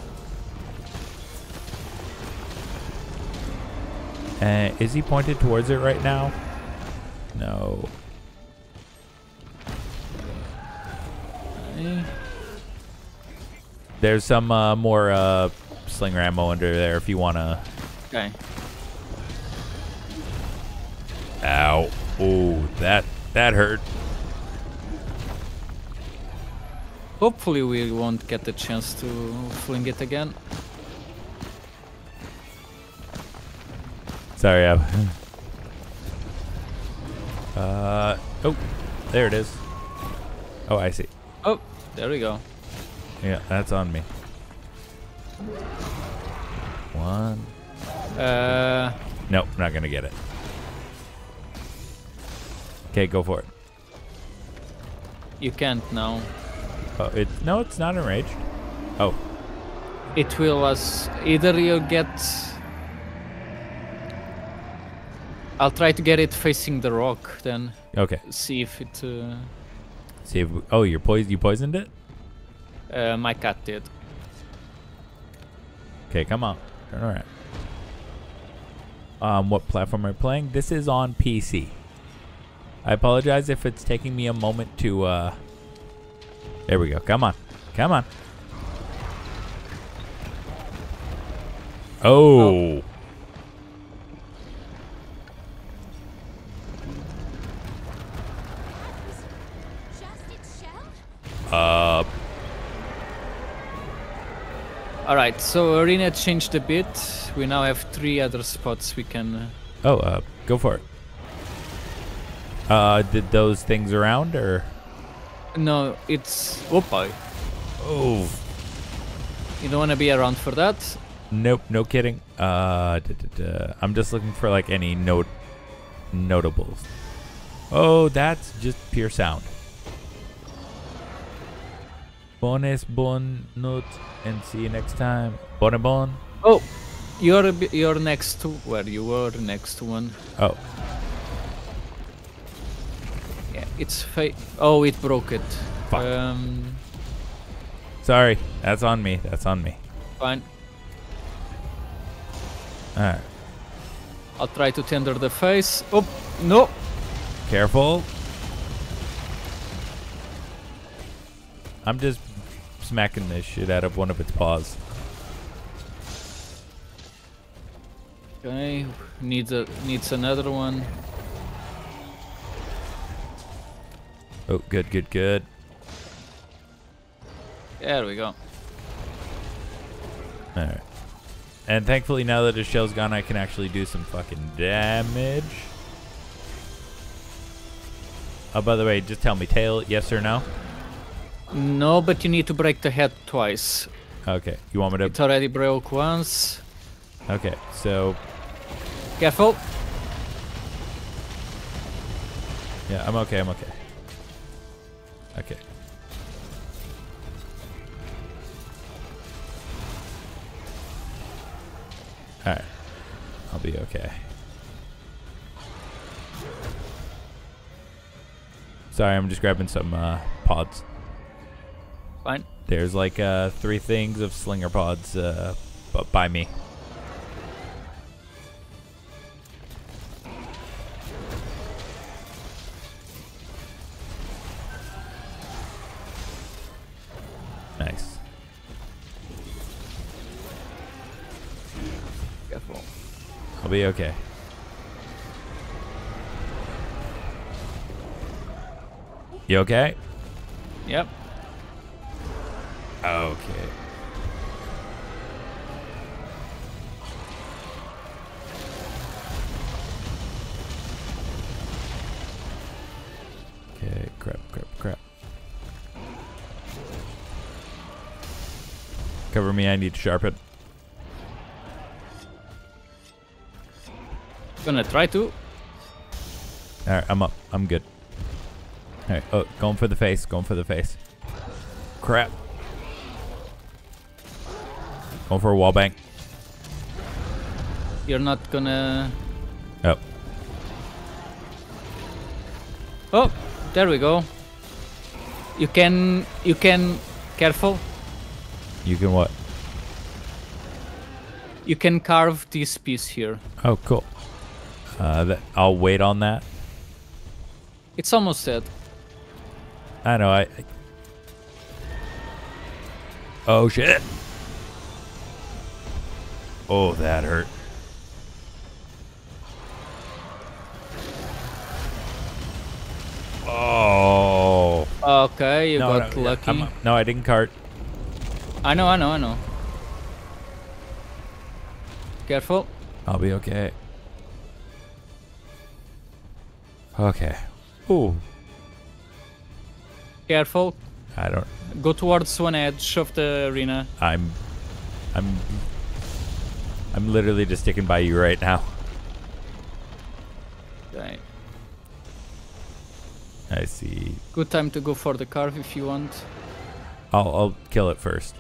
[SPEAKER 1] Uh, is he pointed towards it right now? No. There's some uh, more uh, slinger ammo under there if you want to.
[SPEAKER 4] Okay.
[SPEAKER 1] Ow. Oh, that that hurt.
[SPEAKER 4] Hopefully we won't get the chance to fling it again.
[SPEAKER 1] Sorry, Ab. [laughs] uh, oh, there it is. Oh, I see.
[SPEAKER 4] Oh, there we go.
[SPEAKER 1] Yeah, that's on me. One.
[SPEAKER 4] Uh,
[SPEAKER 1] Nope, not gonna get it. Okay, go for it.
[SPEAKER 4] you can't now.
[SPEAKER 1] Oh, it no, it's not enraged. Oh,
[SPEAKER 4] It will as either you get. I'll try to get it facing the rock, then
[SPEAKER 1] okay.
[SPEAKER 4] see if it. Uh,
[SPEAKER 1] See if oh, you're poisoned. You poisoned it.
[SPEAKER 4] uh, my cat did.
[SPEAKER 1] Okay, come on. Turn around. Um, what platform are you playing? This is on PC. I apologize if it's taking me a moment to, uh... There we go. Come on. Come on. Oh.
[SPEAKER 2] Shell?
[SPEAKER 1] Uh,
[SPEAKER 4] Alright, so arena changed a bit. We now have three other spots we can. Uh,
[SPEAKER 1] oh, uh, go for it. Uh, did those things around or?
[SPEAKER 4] no, it's. Opa.
[SPEAKER 1] Oh,
[SPEAKER 4] You don't want to be around for that.
[SPEAKER 1] nope, no kidding. Uh, duh, duh, duh. I'm just looking for like any note notables. Oh, that's just pure sound. Bonus bon note and see you next time. Bon bon.
[SPEAKER 4] Oh, you're you're next to where you were next to one.
[SPEAKER 1] Oh,
[SPEAKER 4] Yeah, it's fa- Oh, it broke it.
[SPEAKER 1] Fuck.
[SPEAKER 4] Um,
[SPEAKER 1] sorry. That's on me. That's on me.
[SPEAKER 4] fine.
[SPEAKER 1] All right.
[SPEAKER 4] I'll try to tender the face. Oh, no.
[SPEAKER 1] Careful. I'm just smacking this shit out of one of its paws.
[SPEAKER 4] Okay, needs a needs another one.
[SPEAKER 1] Oh, good, good, good.
[SPEAKER 4] There we go.
[SPEAKER 1] All right. And thankfully, now that his shell's gone, I can actually do some fucking damage. Oh, by the way, just tell me, tail, yes or no?
[SPEAKER 4] No, but you need to break the head twice.
[SPEAKER 1] Okay. You want me
[SPEAKER 4] It
[SPEAKER 1] to?
[SPEAKER 4] already broke once.
[SPEAKER 1] Okay. So,
[SPEAKER 4] Careful.
[SPEAKER 1] yeah, I'm okay. I'm okay. Okay. All right. I'll be okay. Sorry, I'm just grabbing some uh, pods.
[SPEAKER 4] Fine.
[SPEAKER 1] There's like uh, three things of slinger pods uh, by me. Be okay. You okay?
[SPEAKER 4] Yep.
[SPEAKER 1] Okay. Okay, crap, crap, crap. Cover me, I need to sharpen.
[SPEAKER 4] Gonna try to.
[SPEAKER 1] Alright, I'm up. I'm good. Alright, oh, going for the face, going for the face. Crap. Going for a wallbang.
[SPEAKER 4] You're not gonna.
[SPEAKER 1] Oh,
[SPEAKER 4] Oh, there we go. You can. You can. Careful.
[SPEAKER 1] you can what?
[SPEAKER 4] You can carve this piece here.
[SPEAKER 1] Oh, cool. Uh, that, I'll wait on that.
[SPEAKER 4] It's almost dead.
[SPEAKER 1] I know, I... I- Oh, shit. Oh, that hurt. Oh.
[SPEAKER 4] Okay, you
[SPEAKER 1] no,
[SPEAKER 4] got
[SPEAKER 1] no,
[SPEAKER 4] lucky.
[SPEAKER 1] I'm- no, I didn't cart.
[SPEAKER 4] I know, I know, I know. Careful.
[SPEAKER 1] I'll be okay. Okay. Ooh.
[SPEAKER 4] Careful.
[SPEAKER 1] I don't.
[SPEAKER 4] Go towards one edge of the arena.
[SPEAKER 1] I'm. I'm. I'm literally just sticking by you right now.
[SPEAKER 4] Okay.
[SPEAKER 1] I see.
[SPEAKER 4] Good time to go for the carve if you want.
[SPEAKER 1] I'll. I'll kill it first.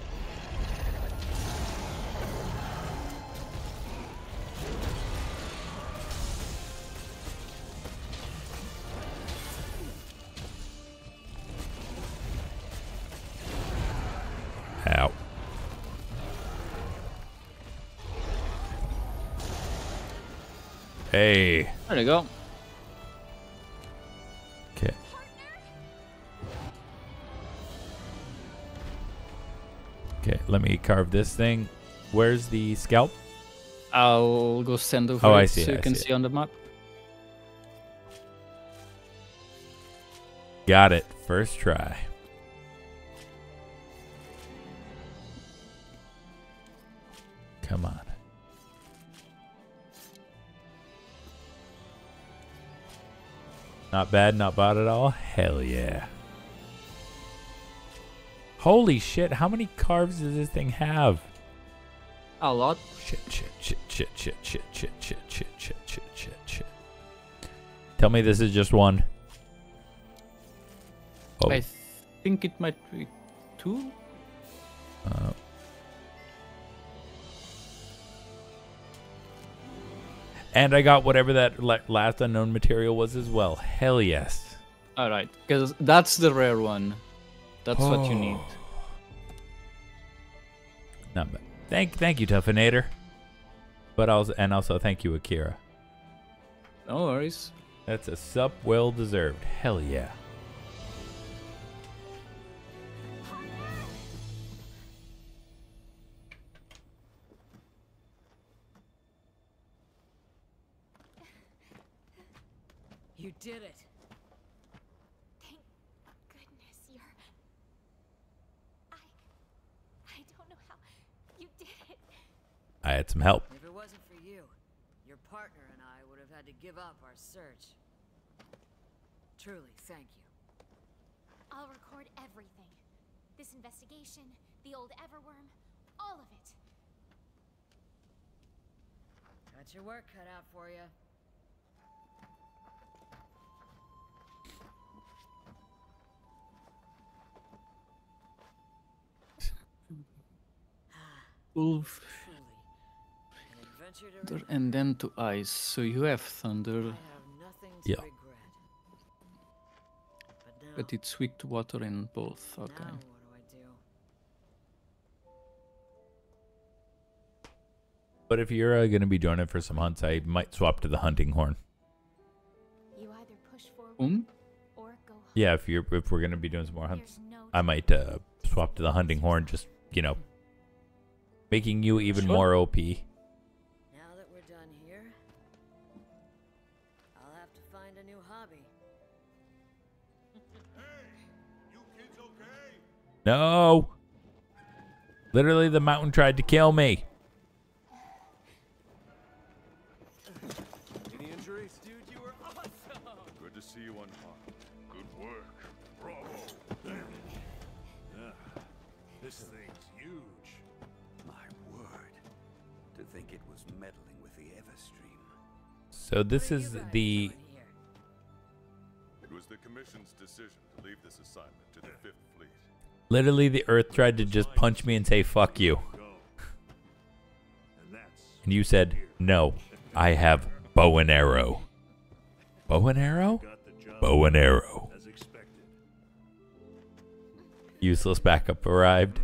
[SPEAKER 4] You go.
[SPEAKER 1] Okay. Okay, let me carve this thing. Where's the scalp?
[SPEAKER 4] I'll go send over
[SPEAKER 1] Oh, I see,
[SPEAKER 4] so you
[SPEAKER 1] I
[SPEAKER 4] can
[SPEAKER 1] see
[SPEAKER 4] see on the map.
[SPEAKER 1] Got it. First try. Come on. Not bad, not bad at all. Hell yeah. Holy shit, how many carves does this thing have?
[SPEAKER 4] A lot.
[SPEAKER 1] Shit, shit, shit, shit, shit, shit, shit, shit, shit, shit, shit, shit, shit. Tell me this is just one. Oh,
[SPEAKER 4] I think it might be two.
[SPEAKER 1] uh, and I got whatever that last unknown material was as well. Hell yes.
[SPEAKER 4] All right, because that's the rare one. That's what you need. [sighs]
[SPEAKER 1] Not bad. Thank, thank you, Tuffinator. But also, and also thank you, Akira.
[SPEAKER 4] No worries.
[SPEAKER 1] That's a sup well deserved. Hell yeah.
[SPEAKER 3] Did it.
[SPEAKER 2] Thank goodness you're. I. I don't know how you did it.
[SPEAKER 1] I had some help.
[SPEAKER 3] If it wasn't for you, your partner and I would have had to give up our search. Truly, thank you.
[SPEAKER 2] I'll record everything. This investigation, the old Everwyrm, all of it.
[SPEAKER 3] Got your work cut out for you.
[SPEAKER 4] Wolf,
[SPEAKER 3] Truly. An adventure to
[SPEAKER 4] thunder, and then to ice. So you have thunder,
[SPEAKER 3] have
[SPEAKER 1] Yeah.
[SPEAKER 3] regret. But now,
[SPEAKER 4] but it's weak to water in both. Okay.
[SPEAKER 3] now what do I do?
[SPEAKER 1] But if you're uh, going to be joining for some hunts, I might swap to the hunting horn.
[SPEAKER 2] You either push forward
[SPEAKER 4] Um,
[SPEAKER 2] or go home.
[SPEAKER 1] Yeah, if you're if we're going to be doing some more hunts,
[SPEAKER 2] no
[SPEAKER 1] I might uh, swap to the hunting horn. Just you know, making you even
[SPEAKER 4] Sure.
[SPEAKER 1] more OP.
[SPEAKER 3] Now that we're done here, I'll have to find a new hobby.
[SPEAKER 1] No. Literally, the mountain tried to kill me. So this
[SPEAKER 3] What are you
[SPEAKER 1] is the?
[SPEAKER 5] It was the Commission's decision to leave this assignment to the Fifth Fleet.
[SPEAKER 1] literally the Earth tried to just punch me and say "fuck you,"
[SPEAKER 6] And
[SPEAKER 1] you said no. I have bow and arrow. Bow and arrow.
[SPEAKER 6] got the job
[SPEAKER 1] Bow and arrow. Useless backup arrived.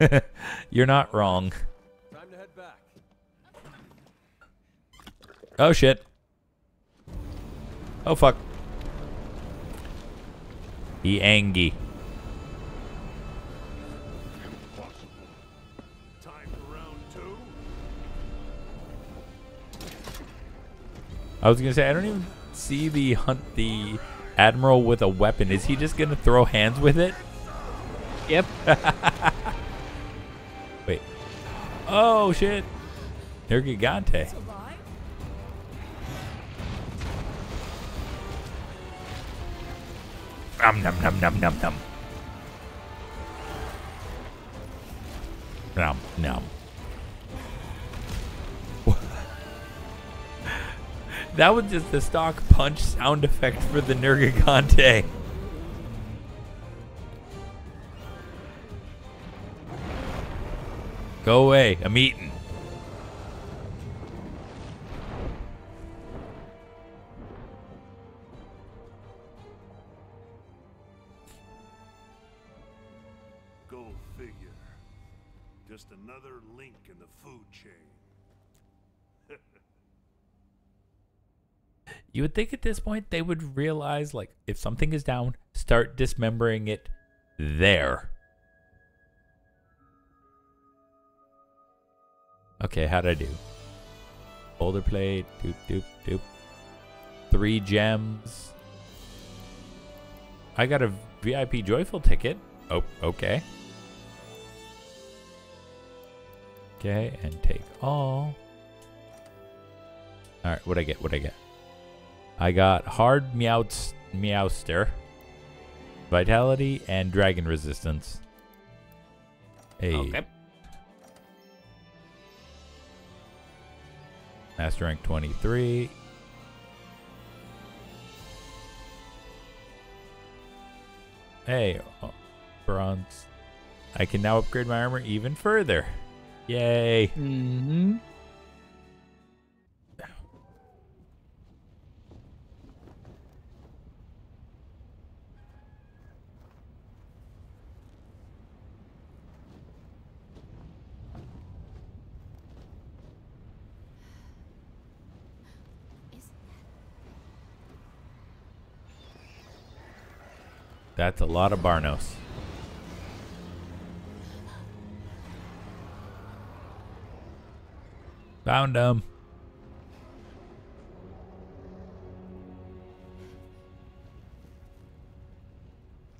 [SPEAKER 1] [laughs] You're not wrong.
[SPEAKER 5] Time to head back.
[SPEAKER 1] Oh shit. Oh fuck. He angy.
[SPEAKER 6] Impossible. Time for round two.
[SPEAKER 1] I was gonna say I don't even see the hunt the admiral with a weapon. Is he just gonna throw hands with it?
[SPEAKER 4] Yep. [laughs]
[SPEAKER 1] Wait. Oh shit. Nergigante.
[SPEAKER 3] Alive?
[SPEAKER 1] Nom nom nom nom nom nom. Nom nom. [laughs] that was just the stock punch sound effect for the Nergigante. Go away. I'm eating. You would think at this point they would realize, like, if something is down, start dismembering it there. Okay, how'd I do? Boulder plate, doop, doop, doop. Three gems. I got a VIP joyful ticket. Oh, okay. Okay, and take all. All right, what I get? What I get? I got hard meowst meowster, vitality, and dragon resistance. Hey,
[SPEAKER 4] Okay.
[SPEAKER 1] master rank 23. Hey, oh, bronze. I can now upgrade my armor even further. Yay.
[SPEAKER 4] Mm-hmm.
[SPEAKER 2] Is
[SPEAKER 1] That's a lot of Barnos. Found him.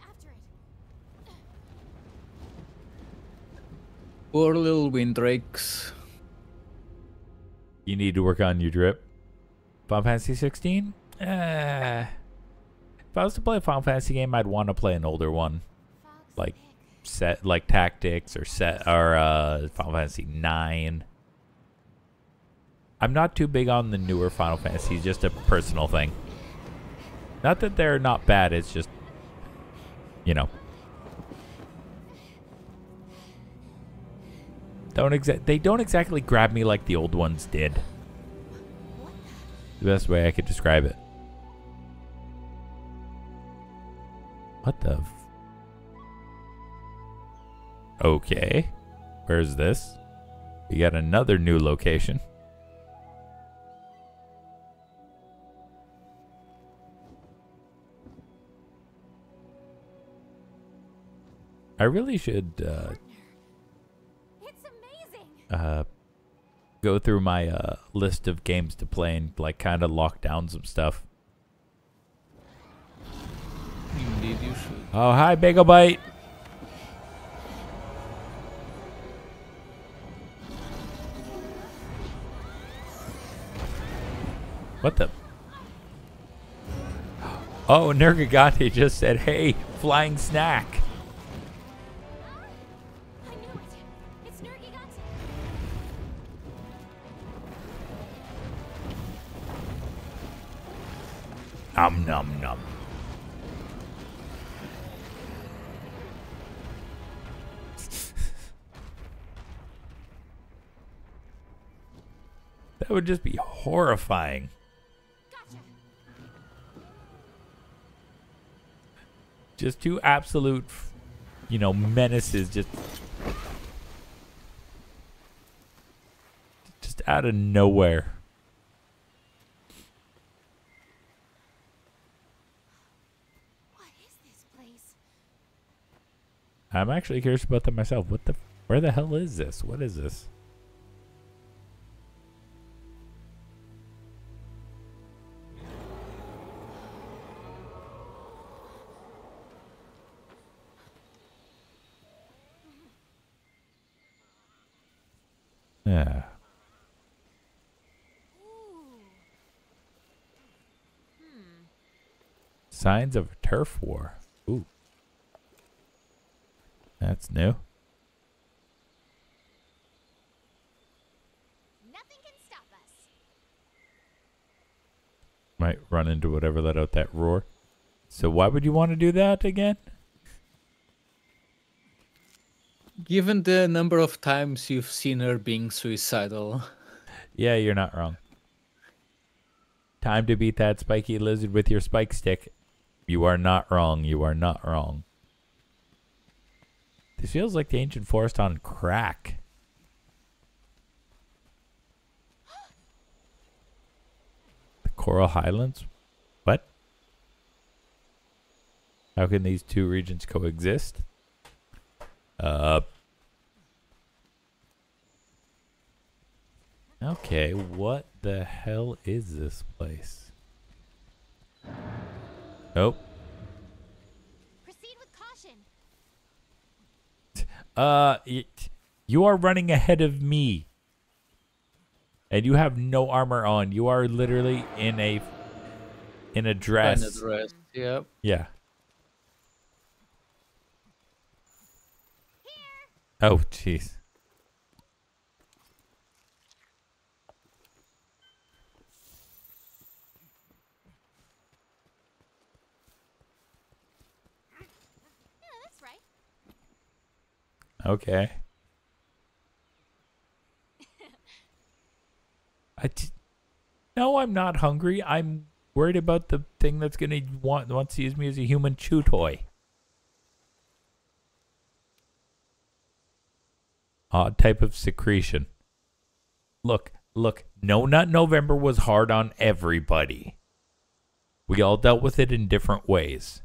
[SPEAKER 2] it.
[SPEAKER 4] Poor little wingdrakes.
[SPEAKER 1] You need to work on your drip. Final Fantasy 16? Uh, if I was to play a Final Fantasy game, I'd want to play an older one. Like- Set like Tactics or set or uh, Final Fantasy 9. I'm not too big on the newer Final Fantasy, just a personal thing. Not that they're not bad, it's just you know. Don't exa- they don't exactly grab me like the old ones did. The best way I could describe it. What the? Okay. Where's this? We got another new location. I really should uh, uh, go through my uh, list of games to play and like kind of lock down some stuff.
[SPEAKER 4] Indeed, you should.
[SPEAKER 1] Oh, hi, Bagel Bite. What the? Oh, Nergigante just said, hey, flying snack.
[SPEAKER 2] It. It's Nergigante.
[SPEAKER 1] Nom nom that would just be horrifying.
[SPEAKER 2] Gotcha.
[SPEAKER 1] Just two absolute, you know, menaces just just out of nowhere. I'm actually curious about that myself. What the where the hell is this? What is this? Yeah.
[SPEAKER 2] Hmm.
[SPEAKER 1] Signs of a turf war. Ooh. That's new.
[SPEAKER 2] Nothing can stop us.
[SPEAKER 1] Might run into whatever let out that roar. So why would you want to do that again?
[SPEAKER 4] Given the number of times you've seen her being suicidal,
[SPEAKER 1] Yeah, you're not wrong. Time to beat that spiky lizard with your spike stick. You are not wrong. You are not wrong. This feels like the ancient forest on crack. The Coral Highlands? What? How can these two regions coexist? Uh. Okay, what the hell is this place? Nope.
[SPEAKER 2] Proceed with caution.
[SPEAKER 1] Uh, y- you are running ahead of me. And you have no armor on. You are literally in a in a dress.
[SPEAKER 4] Kind of dress. Yep.
[SPEAKER 1] Yeah. Oh, jeez. Okay. I t- no, I'm not hungry. I'm worried about the thing that's gonna want wants to use me as a human chew toy. Odd type of secretion. Look, look. No Nut November was hard on everybody. We all dealt with it in different ways.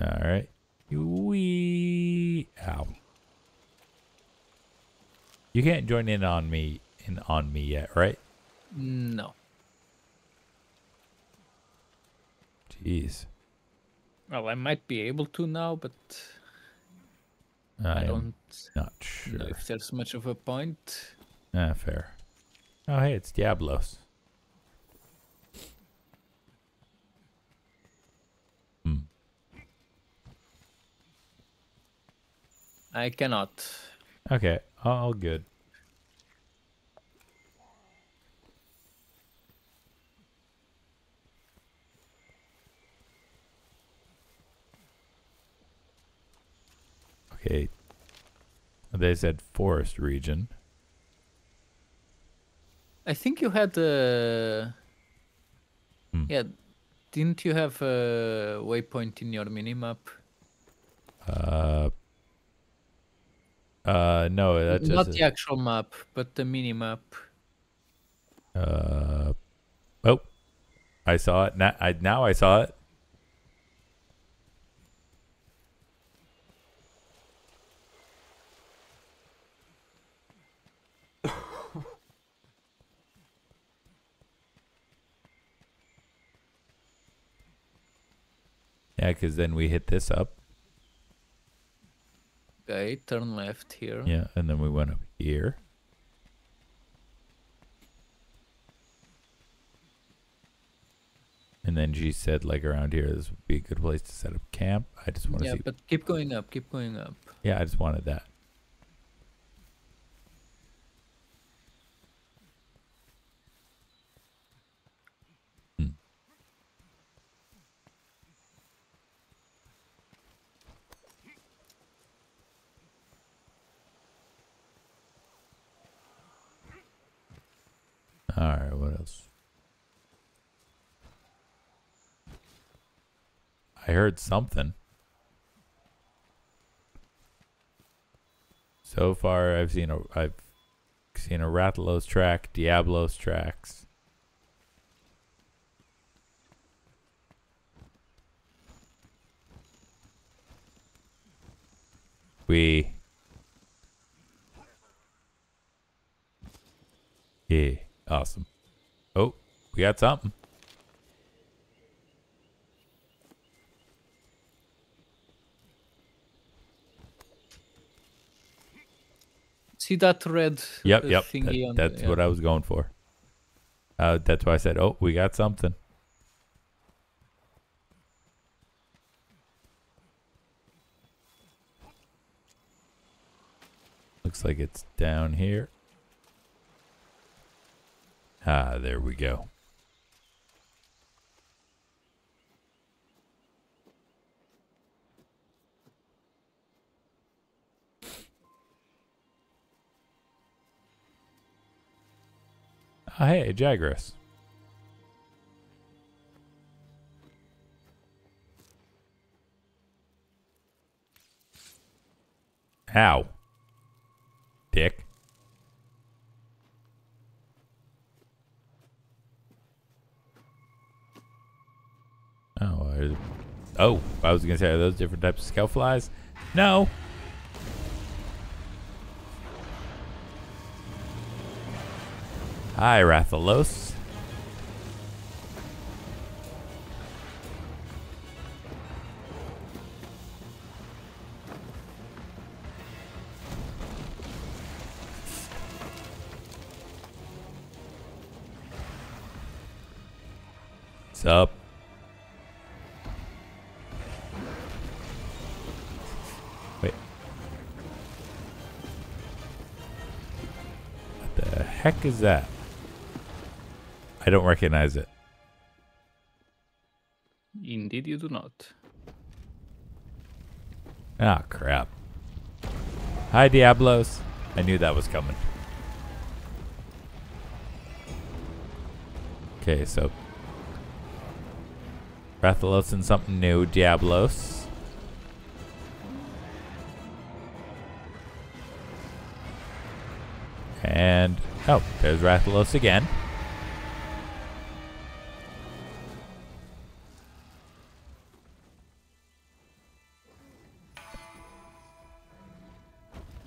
[SPEAKER 1] All right. We ow. You can't join in on me in on me yet, right?
[SPEAKER 4] No.
[SPEAKER 1] Jeez.
[SPEAKER 4] Well, I might be able to now, but
[SPEAKER 1] I,
[SPEAKER 4] I don't
[SPEAKER 1] not
[SPEAKER 4] know
[SPEAKER 1] sure.
[SPEAKER 4] if there's much of a point.
[SPEAKER 1] Ah, fair. Oh, hey, it's Diablos. Hmm.
[SPEAKER 4] I cannot.
[SPEAKER 1] Okay, all good. Okay. They said forest region.
[SPEAKER 4] I think you had uh
[SPEAKER 1] Hmm.
[SPEAKER 4] Yeah, didn't you have a waypoint in your minimap?
[SPEAKER 1] Uh. Uh, no, that's
[SPEAKER 4] Not the actual map, but the minimap.
[SPEAKER 1] uh. Oh, I saw it. Now I now I saw it. [laughs] Yeah, because then we hit this up.
[SPEAKER 4] Okay, turn left here.
[SPEAKER 1] Yeah, and then we went up here. And then she said, like around here, this would be a good place to set up camp. I just want to
[SPEAKER 4] Yeah,
[SPEAKER 1] see.
[SPEAKER 4] but keep going up, keep going up.
[SPEAKER 1] Yeah, I just wanted that. All right, what else? I heard something. So far, I've seen a I've seen a Rathalos track, Diablos tracks. We. Yeah, awesome. Oh, we got something.
[SPEAKER 4] See that red
[SPEAKER 1] Yep,
[SPEAKER 4] uh,
[SPEAKER 1] yep.
[SPEAKER 4] thingy
[SPEAKER 1] that- that's what I was going for. Uh, that's why I said, "Oh, we got something." Looks like it's down here. Ah, there we go. Oh, hey, Jagras. Ow. Oh, are- oh, I was gonna say, are those different types of scout flies? No. Hi, Rathalos. What's up? Heck is that? I don't recognize it.
[SPEAKER 4] Indeed, you do not.
[SPEAKER 1] Ah, crap. Hi, Diablos. I knew that was coming. Okay, so. Rathalos and something new. Diablos. And. Oh, there's Rathalos again.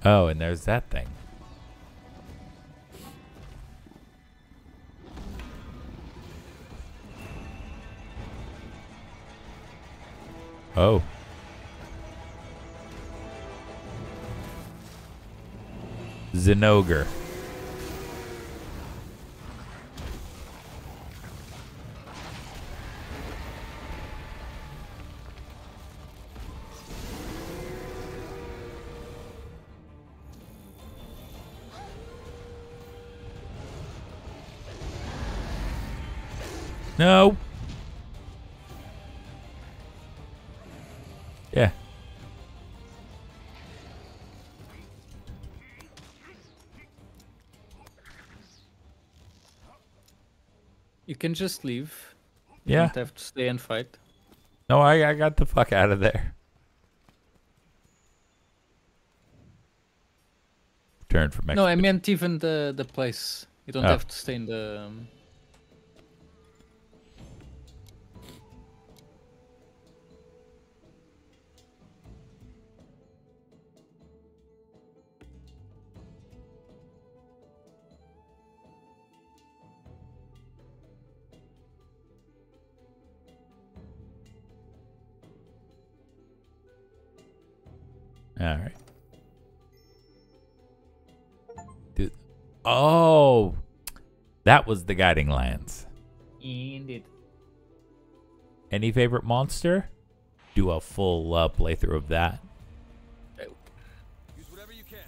[SPEAKER 1] Oh, and there's that thing. Oh.
[SPEAKER 4] Zinogre. Just leave. You
[SPEAKER 1] Yeah.
[SPEAKER 4] don't have to stay and fight.
[SPEAKER 1] No, I, I got the fuck out of there. Turn from
[SPEAKER 4] No, I meant even the the place. You don't
[SPEAKER 1] Oh.
[SPEAKER 4] have to stay in the. Um...
[SPEAKER 1] that was the Guiding Lands.
[SPEAKER 4] Indeed.
[SPEAKER 1] Any favorite monster? Do a full uh, playthrough of that.
[SPEAKER 5] Use whatever you can.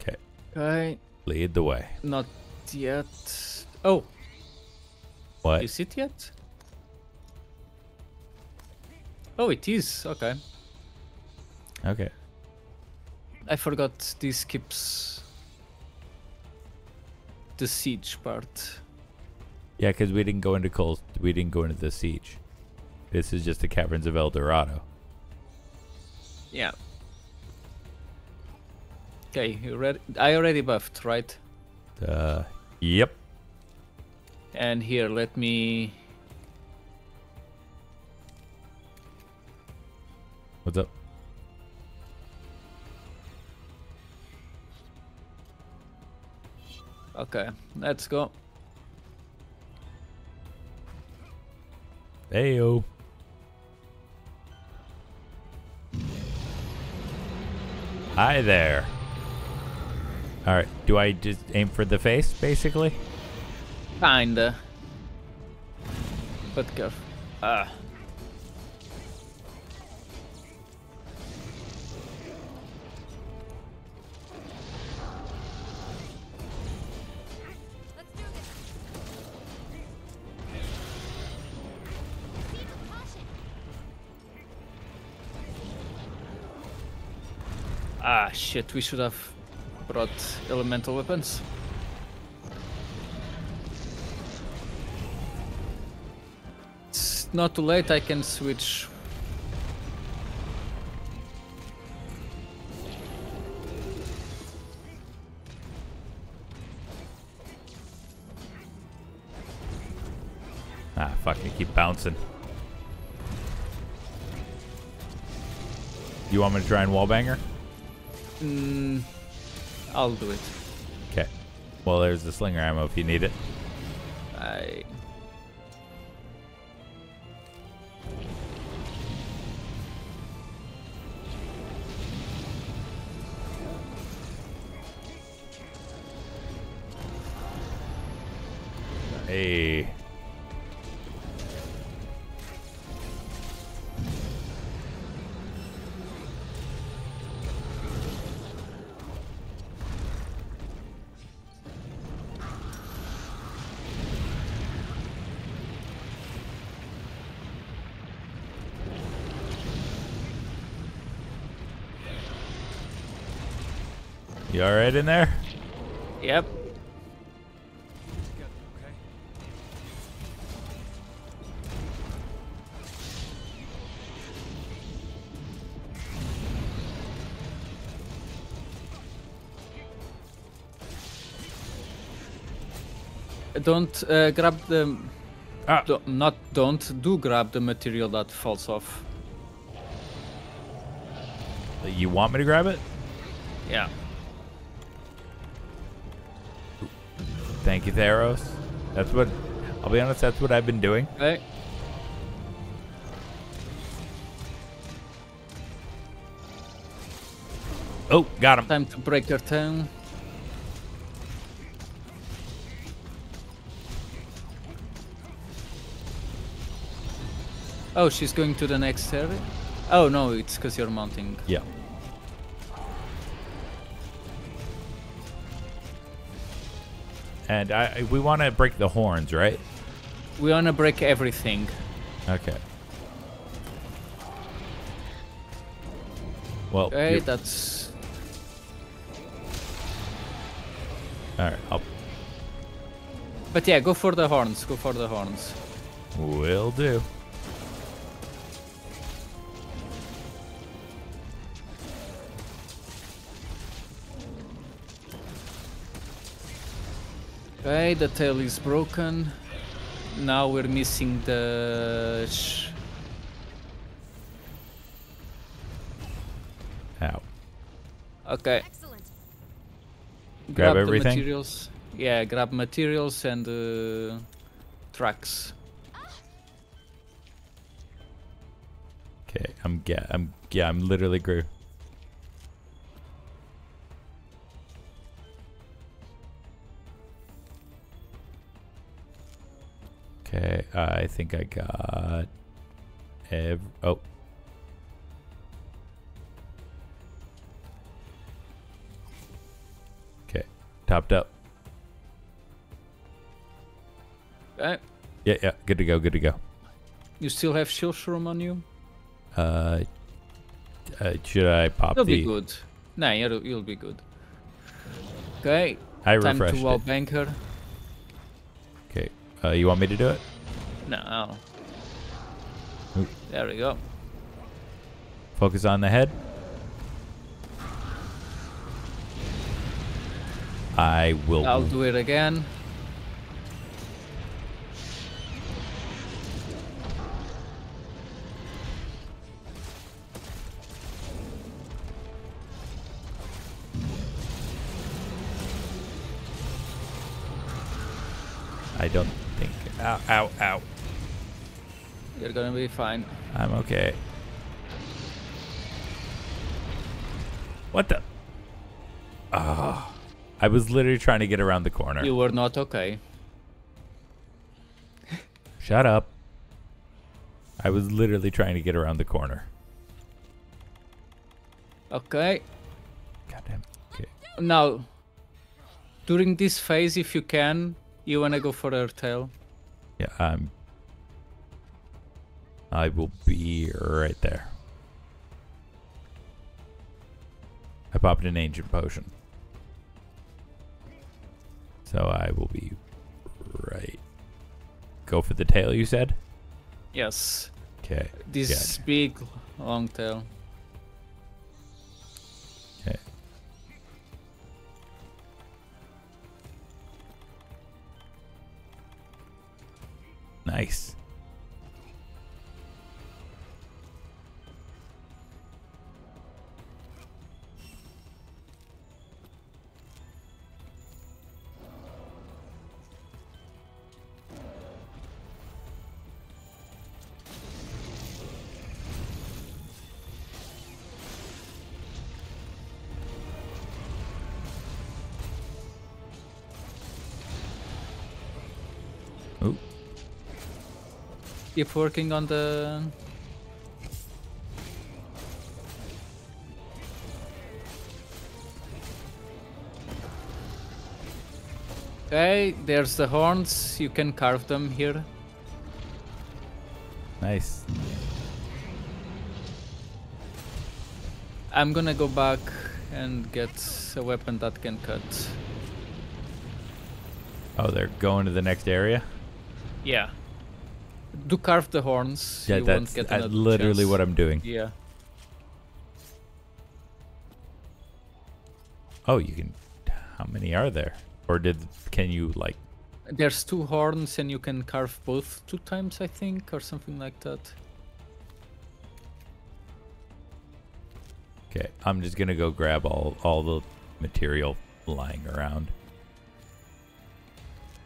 [SPEAKER 1] Okay,
[SPEAKER 4] Okay,
[SPEAKER 1] lead the way.
[SPEAKER 4] not yet. Oh,
[SPEAKER 1] What?
[SPEAKER 4] is it yet? Oh, it is. Okay.
[SPEAKER 1] Okay.
[SPEAKER 4] I forgot this skips the siege part.
[SPEAKER 1] Yeah, because we didn't go into Col- we didn't go into the siege. This is just the caverns of El Dorado.
[SPEAKER 4] Yeah. Okay, you ready? I already buffed, right?
[SPEAKER 1] Uh, yep.
[SPEAKER 4] And here, let me.
[SPEAKER 1] What's up?
[SPEAKER 4] Okay, let's go.
[SPEAKER 1] Heyo. Hi there. All right. Do I just aim for the face, basically?
[SPEAKER 4] Kinda. But careful. Ah.
[SPEAKER 2] Let's
[SPEAKER 4] Ah, shit, we should have brought elemental weapons. It's not too late, I can switch.
[SPEAKER 1] Ah, fuck, keep bouncing. You want me to try and wallbanger?
[SPEAKER 4] Mm, I'll do it.
[SPEAKER 1] Okay. Well, there's the slinger ammo if you need it.
[SPEAKER 4] I.
[SPEAKER 1] You alright in there?
[SPEAKER 4] Yep. Don't uh, grab the.
[SPEAKER 1] Ah.
[SPEAKER 4] do- not don't do grab the material that falls off.
[SPEAKER 1] You want me to grab it?
[SPEAKER 4] Yeah.
[SPEAKER 1] Theros. That's what, I'll be honest, that's what I've been doing.
[SPEAKER 4] Okay.
[SPEAKER 1] Oh, got him.
[SPEAKER 4] Time to break her down. Oh, she's going to the next area? Oh no, it's because you're mounting.
[SPEAKER 1] Yeah. And I, we want to break the horns, right?
[SPEAKER 4] We wanna break everything.
[SPEAKER 1] Okay. Well,
[SPEAKER 4] Okay,
[SPEAKER 1] you-
[SPEAKER 4] that's
[SPEAKER 1] all right. I'll,
[SPEAKER 4] But yeah, go for the horns. Go for the horns.
[SPEAKER 1] will do.
[SPEAKER 4] Okay, the tail is broken. Now we're missing the. Sh-
[SPEAKER 1] Ow.
[SPEAKER 4] okay,
[SPEAKER 2] Excellent.
[SPEAKER 1] Grab
[SPEAKER 4] the
[SPEAKER 1] everything?
[SPEAKER 4] materials. Yeah, grab materials and uh, tracks.
[SPEAKER 1] Okay, I'm yeah, I'm yeah, I'm literally grew. Okay, I think I got ev- oh. Okay, topped up.
[SPEAKER 4] Okay,
[SPEAKER 1] Yeah, yeah, good to go, good to go.
[SPEAKER 4] you still have shield shroom on you?
[SPEAKER 1] Uh, uh should I pop
[SPEAKER 4] You'll
[SPEAKER 1] the?
[SPEAKER 4] be good. Nah, you'll, you'll be good. Okay,
[SPEAKER 1] I
[SPEAKER 4] time to wall
[SPEAKER 1] it.
[SPEAKER 4] banker.
[SPEAKER 1] Uh, you want me to do it?
[SPEAKER 4] No.
[SPEAKER 1] Oop.
[SPEAKER 4] There we go.
[SPEAKER 1] Focus on the head. I will.
[SPEAKER 4] I'll do it again.
[SPEAKER 1] Ow, ow, ow.
[SPEAKER 4] You're gonna be fine.
[SPEAKER 1] I'm okay. What the? Ah. I was literally trying to get around the corner.
[SPEAKER 4] You were not okay.
[SPEAKER 1] Shut up. I was literally trying to get around the corner.
[SPEAKER 4] Okay.
[SPEAKER 1] Goddamn. Okay.
[SPEAKER 4] Now, during this phase, if you can, you wanna go for her tail.
[SPEAKER 1] Yeah, I'm. I will be right there. I popped an ancient potion. So I will be right. Go for the tail, you said?
[SPEAKER 4] Yes.
[SPEAKER 1] Okay.
[SPEAKER 4] This big long tail.
[SPEAKER 1] Nice.
[SPEAKER 4] Keep working on the. Okay, there's the horns. You can carve them here.
[SPEAKER 1] Nice.
[SPEAKER 4] I'm gonna go back and get a weapon that can cut.
[SPEAKER 1] Oh, they're going to the next area?
[SPEAKER 4] Yeah. Do carve the horns.
[SPEAKER 1] Yeah,
[SPEAKER 4] you
[SPEAKER 1] that's
[SPEAKER 4] get
[SPEAKER 1] uh, literally
[SPEAKER 4] chance.
[SPEAKER 1] what I'm doing.
[SPEAKER 4] Yeah.
[SPEAKER 1] Oh, you can. How many are there? Or did can you like?
[SPEAKER 4] There's two horns and you can carve both two times, I think, or something like that.
[SPEAKER 1] Okay, I'm just gonna go grab all all the material lying around,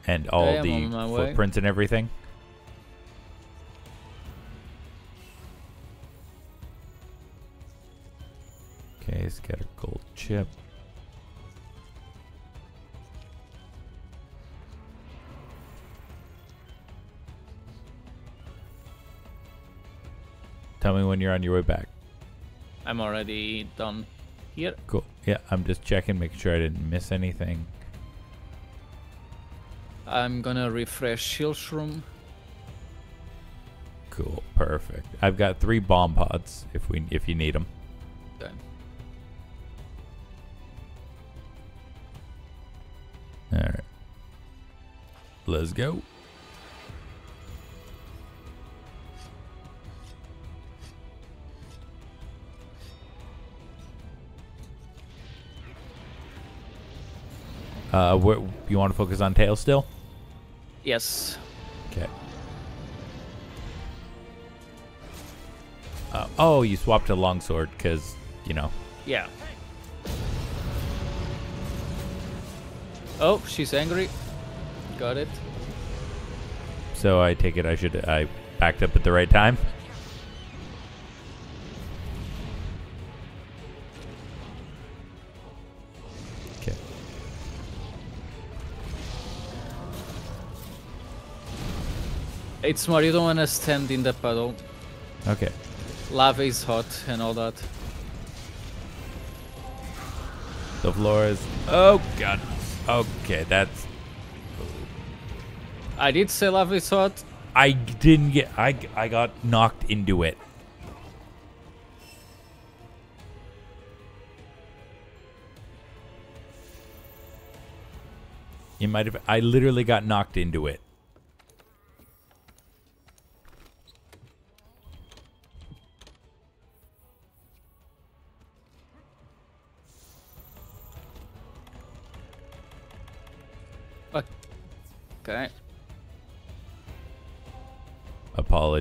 [SPEAKER 1] and all the
[SPEAKER 4] my way.
[SPEAKER 1] footprints and everything. Okay, let's get a gold chip. Tell me when you're on your way back.
[SPEAKER 4] I'm already done here.
[SPEAKER 1] Cool. Yeah, I'm just checking, making sure I didn't miss anything.
[SPEAKER 4] I'm gonna refresh Shilshroom.
[SPEAKER 1] Cool. Perfect. I've got three bomb pods if we if you need them.
[SPEAKER 4] Okay.
[SPEAKER 1] Let's go. Uh, what you want to focus on tail still?
[SPEAKER 4] Yes.
[SPEAKER 1] Okay. Uh, oh, you swapped to longsword because you know.
[SPEAKER 4] Yeah. Oh, she's angry. Got it.
[SPEAKER 1] So I take it I should I backed up at the right time. Okay.
[SPEAKER 4] It's more, you don't wanna stand in the puddle.
[SPEAKER 1] Okay.
[SPEAKER 4] Lava is hot and all that.
[SPEAKER 1] The floor is. Oh god. Okay, that's.
[SPEAKER 4] I did say is hot.
[SPEAKER 1] I didn't get. I I got knocked into it. You might have. I literally got knocked into it.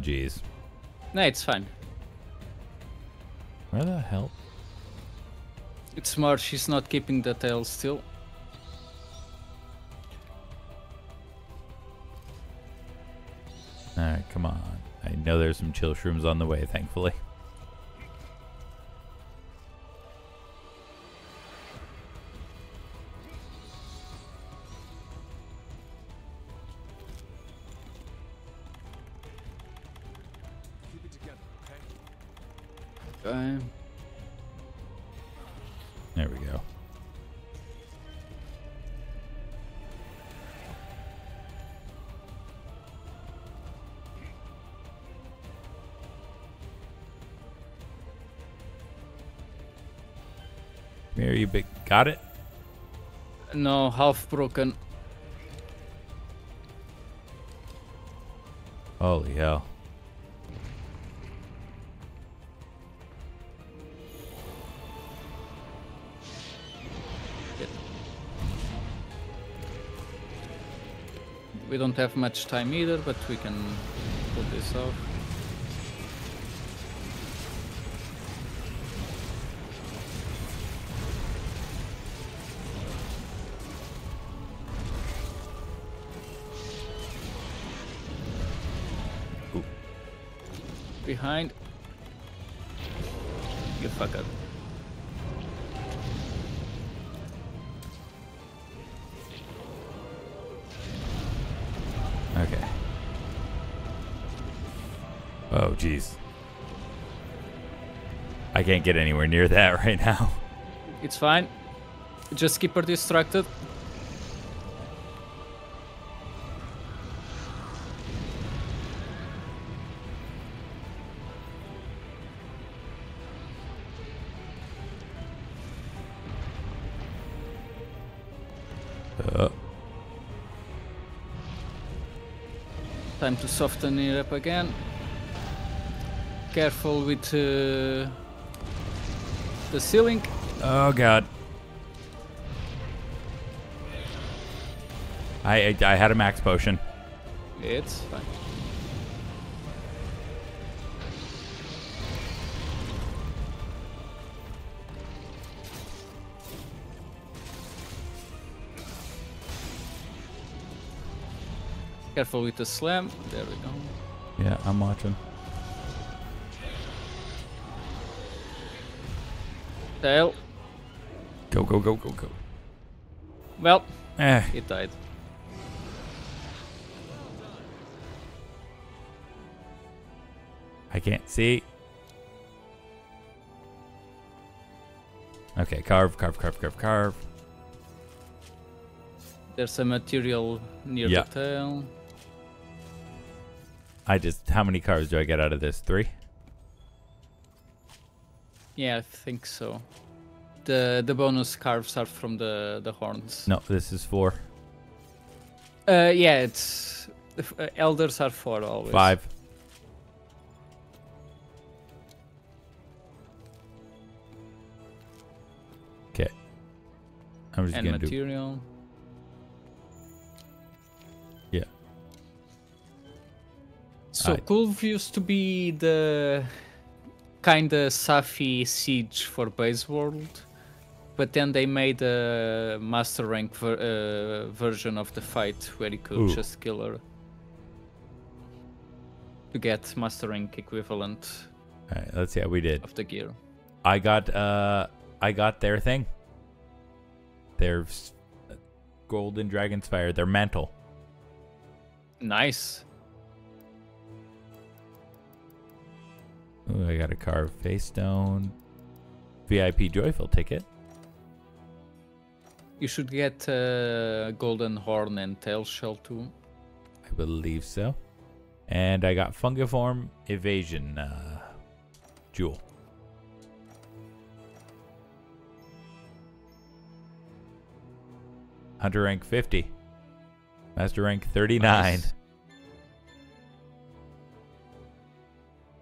[SPEAKER 1] Apologies.
[SPEAKER 4] No, it's fine.
[SPEAKER 1] Where the hell?
[SPEAKER 4] It's smart, she's not keeping the tail still.
[SPEAKER 1] All right, come on. I know there's some chill shrooms on the way, thankfully. Got it?
[SPEAKER 4] No, half broken.
[SPEAKER 1] Holy hell.
[SPEAKER 4] We don't have much time either, but we can put this off. Behind. You fuck up.
[SPEAKER 1] Okay. Oh, jeez. I can't get anywhere near that [laughs] right now.
[SPEAKER 4] It's fine. Just keep her distracted. To soften it up again. Careful with uh, the ceiling.
[SPEAKER 1] oh, God. I, I I had a max potion.
[SPEAKER 4] It's fine. Careful with the slam. There we go.
[SPEAKER 1] Yeah, I'm watching.
[SPEAKER 4] Tail.
[SPEAKER 1] Go, go, go, go, go.
[SPEAKER 4] Well,
[SPEAKER 1] Eh.
[SPEAKER 4] it died.
[SPEAKER 1] I can't see. Okay, carve, carve, carve, carve, carve.
[SPEAKER 4] There's a material near
[SPEAKER 1] Yeah.
[SPEAKER 4] the tail.
[SPEAKER 1] I just, how many carves do I get out of this? Three?
[SPEAKER 4] Yeah, I think so. The the bonus carves are from the the horns.
[SPEAKER 1] No, this is four.
[SPEAKER 4] Uh, yeah, it's uh, elders are four always.
[SPEAKER 1] Five. Okay. I'm just
[SPEAKER 4] and
[SPEAKER 1] gonna do.
[SPEAKER 4] material. So
[SPEAKER 1] Aye.
[SPEAKER 4] Kulve used to be the kinda Safi siege for base world, but then they made a master rank ver- uh, version of the fight where you could
[SPEAKER 1] Ooh.
[SPEAKER 4] just kill her to get master rank equivalent
[SPEAKER 1] All right, let's see how we did.
[SPEAKER 4] of the gear.
[SPEAKER 1] I got uh I got their thing. Their golden dragon's fire, their mantle.
[SPEAKER 4] Nice.
[SPEAKER 1] Ooh, I got a carved face stone. VIP joyful ticket.
[SPEAKER 4] You should get uh, golden horn and tail shell too.
[SPEAKER 1] I believe so. And I got fungiform evasion uh jewel. Hunter rank 50. Master rank 39.
[SPEAKER 4] Nice.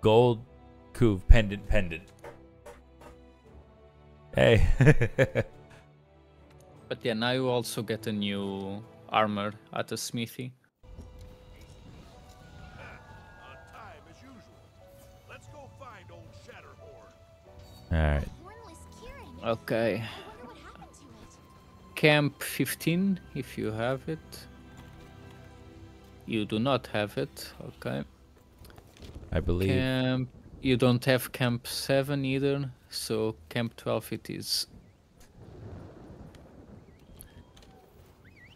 [SPEAKER 1] Gold Pendant pendant. Hey. [laughs]
[SPEAKER 4] But yeah, now you also get a new armor at the smithy.
[SPEAKER 5] On time as usual. Let's go find old Shatterhorn.
[SPEAKER 1] Alright.
[SPEAKER 4] Okay.
[SPEAKER 2] I wonder what happened to it.
[SPEAKER 4] Camp 15, if you have it. You do not have it. Okay.
[SPEAKER 1] I believe.
[SPEAKER 4] Camp. You don't have Camp 7 either. So Camp 12 it is.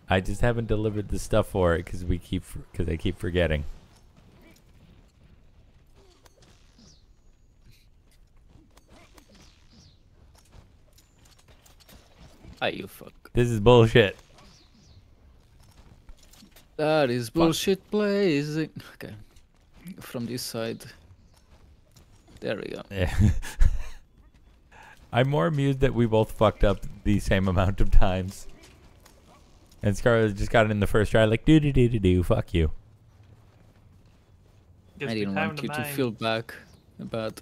[SPEAKER 1] I just haven't delivered the stuff for it because we keep because I keep forgetting.
[SPEAKER 4] Ah, you fuck.
[SPEAKER 1] This is bullshit.
[SPEAKER 4] That is bullshit blazing. Okay. From this side. There we go.
[SPEAKER 1] Yeah. [laughs] I'm more amused that we both fucked up the same amount of times. And Scarlet just got it in the first try, like do do do do do. Fuck you.
[SPEAKER 7] Gives
[SPEAKER 4] I didn't
[SPEAKER 7] time
[SPEAKER 4] want you to
[SPEAKER 7] mine.
[SPEAKER 4] feel back about.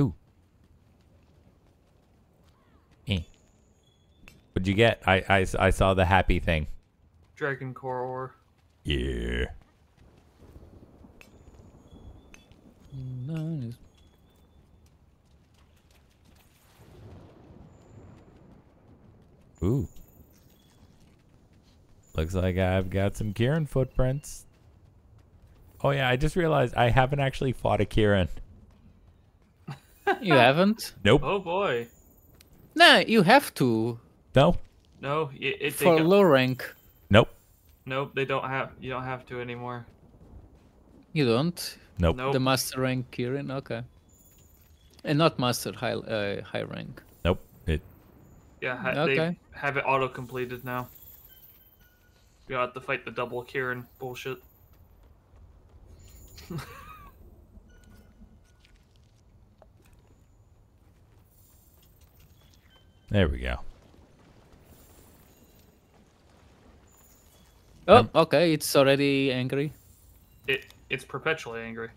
[SPEAKER 1] Ooh. Eh. What'd you get? I, I, I saw the happy thing.
[SPEAKER 7] Dragon Core ore.
[SPEAKER 1] Yeah.
[SPEAKER 4] No, it's-
[SPEAKER 1] Ooh. Looks like I've got some Kirin footprints. Oh yeah, I just realized I haven't actually fought a Kirin.
[SPEAKER 4] You [laughs] haven't?
[SPEAKER 1] Nope.
[SPEAKER 7] Oh boy.
[SPEAKER 4] Nah, you have to
[SPEAKER 1] No.
[SPEAKER 7] No, it, it
[SPEAKER 4] for low rank.
[SPEAKER 1] Nope.
[SPEAKER 7] Nope, they don't have. You don't have to anymore.
[SPEAKER 4] You don't.
[SPEAKER 1] Nope.
[SPEAKER 7] Nope.
[SPEAKER 4] The master rank Kirin, okay. And not master high uh, high rank.
[SPEAKER 1] Nope. It.
[SPEAKER 7] Yeah, ha-
[SPEAKER 4] Okay.
[SPEAKER 7] they have it auto completed now. We have to fight the double Kirin bullshit. [laughs]
[SPEAKER 1] There we go.
[SPEAKER 4] Oh,
[SPEAKER 1] Um,
[SPEAKER 4] okay, it's already angry.
[SPEAKER 7] It it's perpetually angry.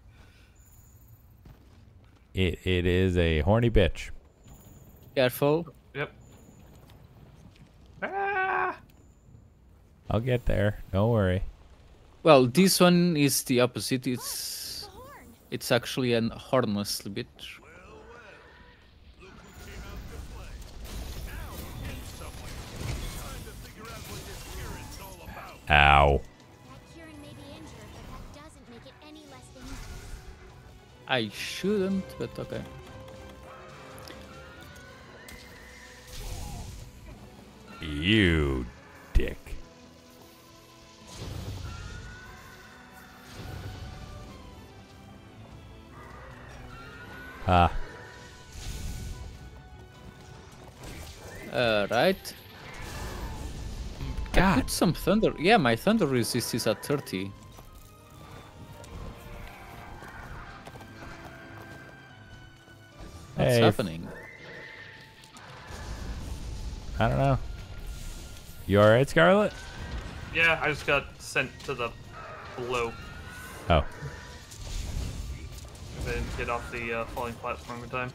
[SPEAKER 1] It it is a horny bitch.
[SPEAKER 4] Careful.
[SPEAKER 7] Yep. Ah!
[SPEAKER 1] I'll get there. Don't worry.
[SPEAKER 4] Well, this one is the opposite. It's
[SPEAKER 2] The
[SPEAKER 4] it's actually an hornless bitch.
[SPEAKER 5] Well,
[SPEAKER 4] I shouldn't, but okay.
[SPEAKER 1] You dick. Ah.
[SPEAKER 4] Uh, right. I
[SPEAKER 1] God.
[SPEAKER 4] put some thunder. Yeah, my thunder resist is at 30. What's
[SPEAKER 1] Hey,
[SPEAKER 4] happening?
[SPEAKER 1] I don't know. You alright, Scarlet?
[SPEAKER 7] Yeah, I just got sent to the below.
[SPEAKER 1] Oh.
[SPEAKER 7] I didn't get off the uh, falling platform in time.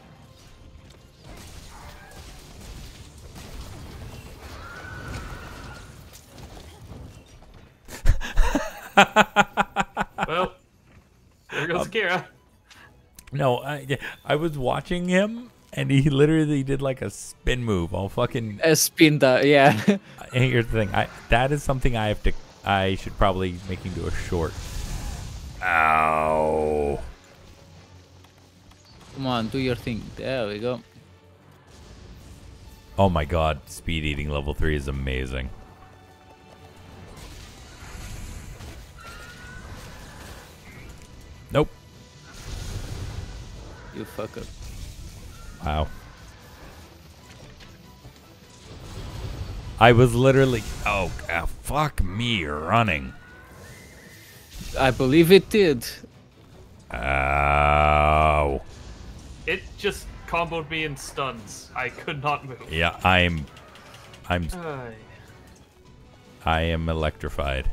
[SPEAKER 7] [laughs] well, there goes Kira.
[SPEAKER 1] No, I, I was watching him and he literally did like a spin move. All fucking.
[SPEAKER 4] A spin that, yeah. [laughs]
[SPEAKER 1] And here's the thing. I that is something I have to. I should probably make him do a short. Ow.
[SPEAKER 4] Come on, do your thing. There we go.
[SPEAKER 1] Oh my god, speed eating level 3 is amazing.
[SPEAKER 4] You fucker.
[SPEAKER 1] Wow. I was literally oh ah, fuck me running.
[SPEAKER 4] I believe it did.
[SPEAKER 1] Ow.
[SPEAKER 7] It just comboed me in stuns. I could not move.
[SPEAKER 1] Yeah, I'm I'm
[SPEAKER 7] Ay.
[SPEAKER 1] I am electrified.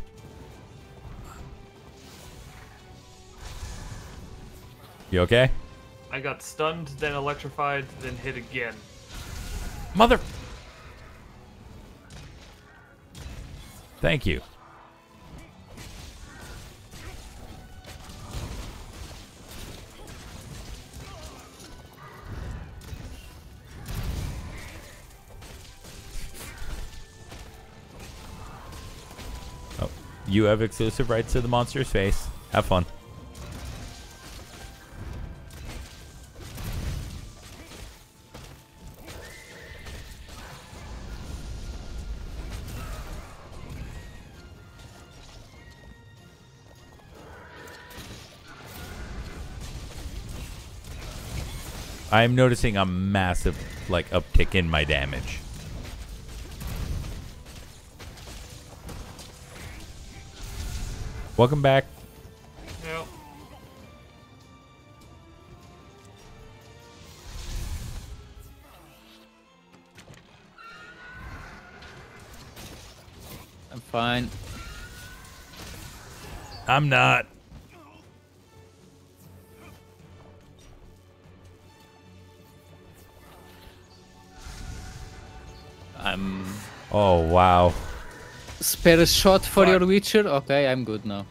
[SPEAKER 1] You okay?
[SPEAKER 7] I got stunned, then electrified, then hit again.
[SPEAKER 1] Mother Thank you. Oh, you have exclusive rights to the monster's face. Have fun. I'm noticing a massive, like, uptick in my damage. Welcome back.
[SPEAKER 7] Yep.
[SPEAKER 4] I'm fine.
[SPEAKER 1] I'm not. Oh wow.
[SPEAKER 4] spare a shot for your Witcher. Okay, I'm good now.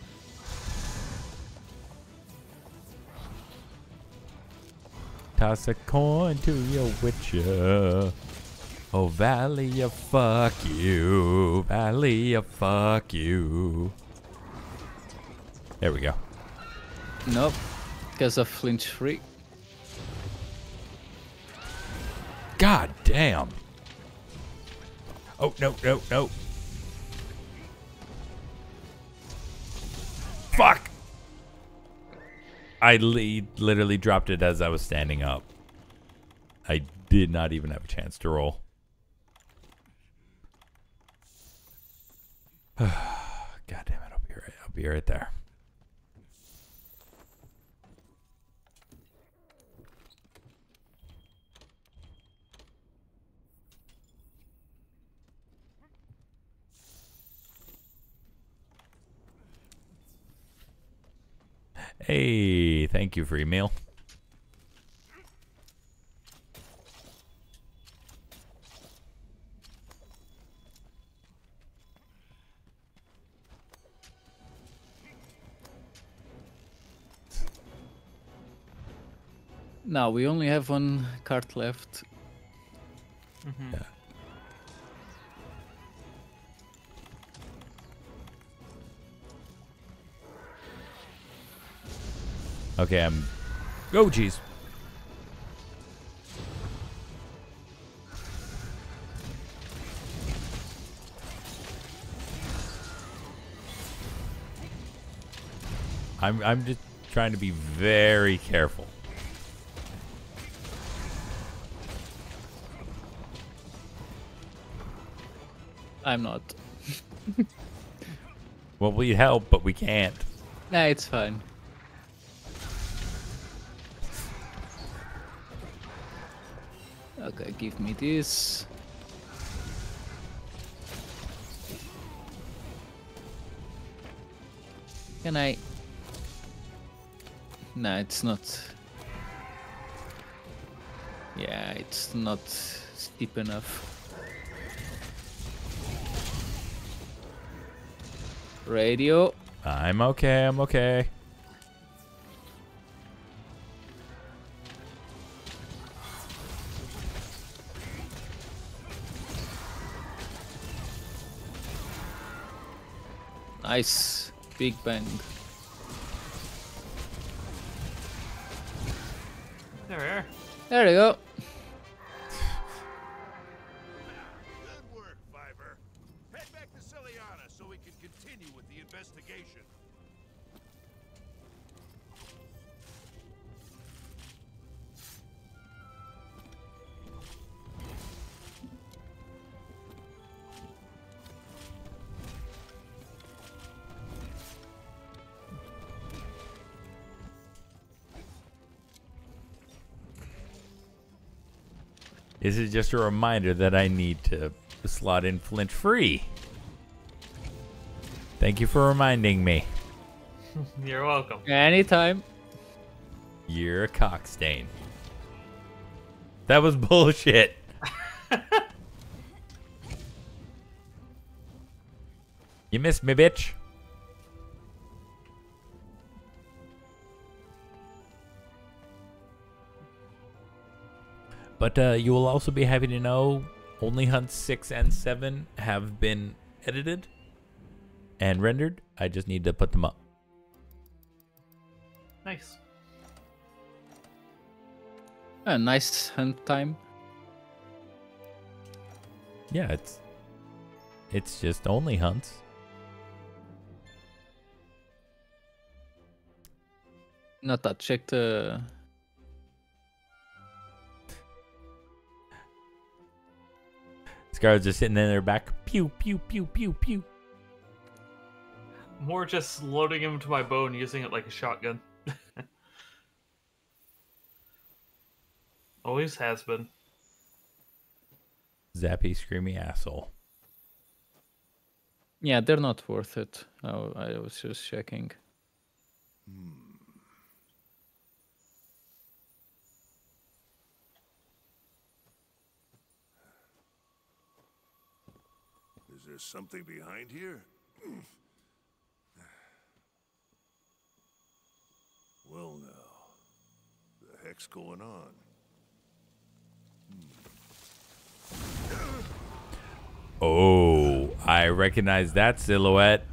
[SPEAKER 1] Toss a coin to your witcher. Oh, Valley of fuck you. Valley of fuck you. There we go.
[SPEAKER 4] Nope, because of flinch free.
[SPEAKER 1] God damn. Oh, no, no, no. Fuck. I li- literally dropped it as I was standing up. I did not even have a chance to roll. [sighs] God damn it. I'll be right. I'll be right there. Hey, thank you for your meal.
[SPEAKER 4] Now we only have one card left. Mm-hmm.
[SPEAKER 1] Yeah. Okay, I'm. Oh, jeez. I'm I'm just trying to be very careful.
[SPEAKER 4] I'm not. [laughs]
[SPEAKER 1] Well, we help, but we can't.
[SPEAKER 4] Nah, it's fine. Give me this. Can I? No, it's not. Yeah, it's not steep enough. Radio.
[SPEAKER 1] I'm okay. I'm okay.
[SPEAKER 4] Nice. Big bang.
[SPEAKER 7] There we are.
[SPEAKER 4] There we go.
[SPEAKER 1] This is just a reminder that I need to slot in flinch free. Thank you for reminding me. [laughs]
[SPEAKER 7] You're welcome.
[SPEAKER 4] Anytime.
[SPEAKER 1] You're a cockstain. That was bullshit. [laughs] you missed me, bitch. But uh, you will also be happy to know only hunts 6 and 7 have been edited and rendered. I just need to put them up.
[SPEAKER 7] Nice.
[SPEAKER 4] A nice hunt time.
[SPEAKER 1] Yeah, it's it's just only hunts.
[SPEAKER 4] Not that. Check the.
[SPEAKER 1] Scar's just sitting in their back. Pew pew pew pew pew.
[SPEAKER 7] More just loading him to my bow and using it like a shotgun. [laughs] Always has been.
[SPEAKER 1] Zappy screamy asshole.
[SPEAKER 4] Yeah, they're not worth it. Oh, I was just checking.
[SPEAKER 5] Is there something behind here? [sighs] well, now. The heck's going on?
[SPEAKER 1] Oh, I recognize that silhouette.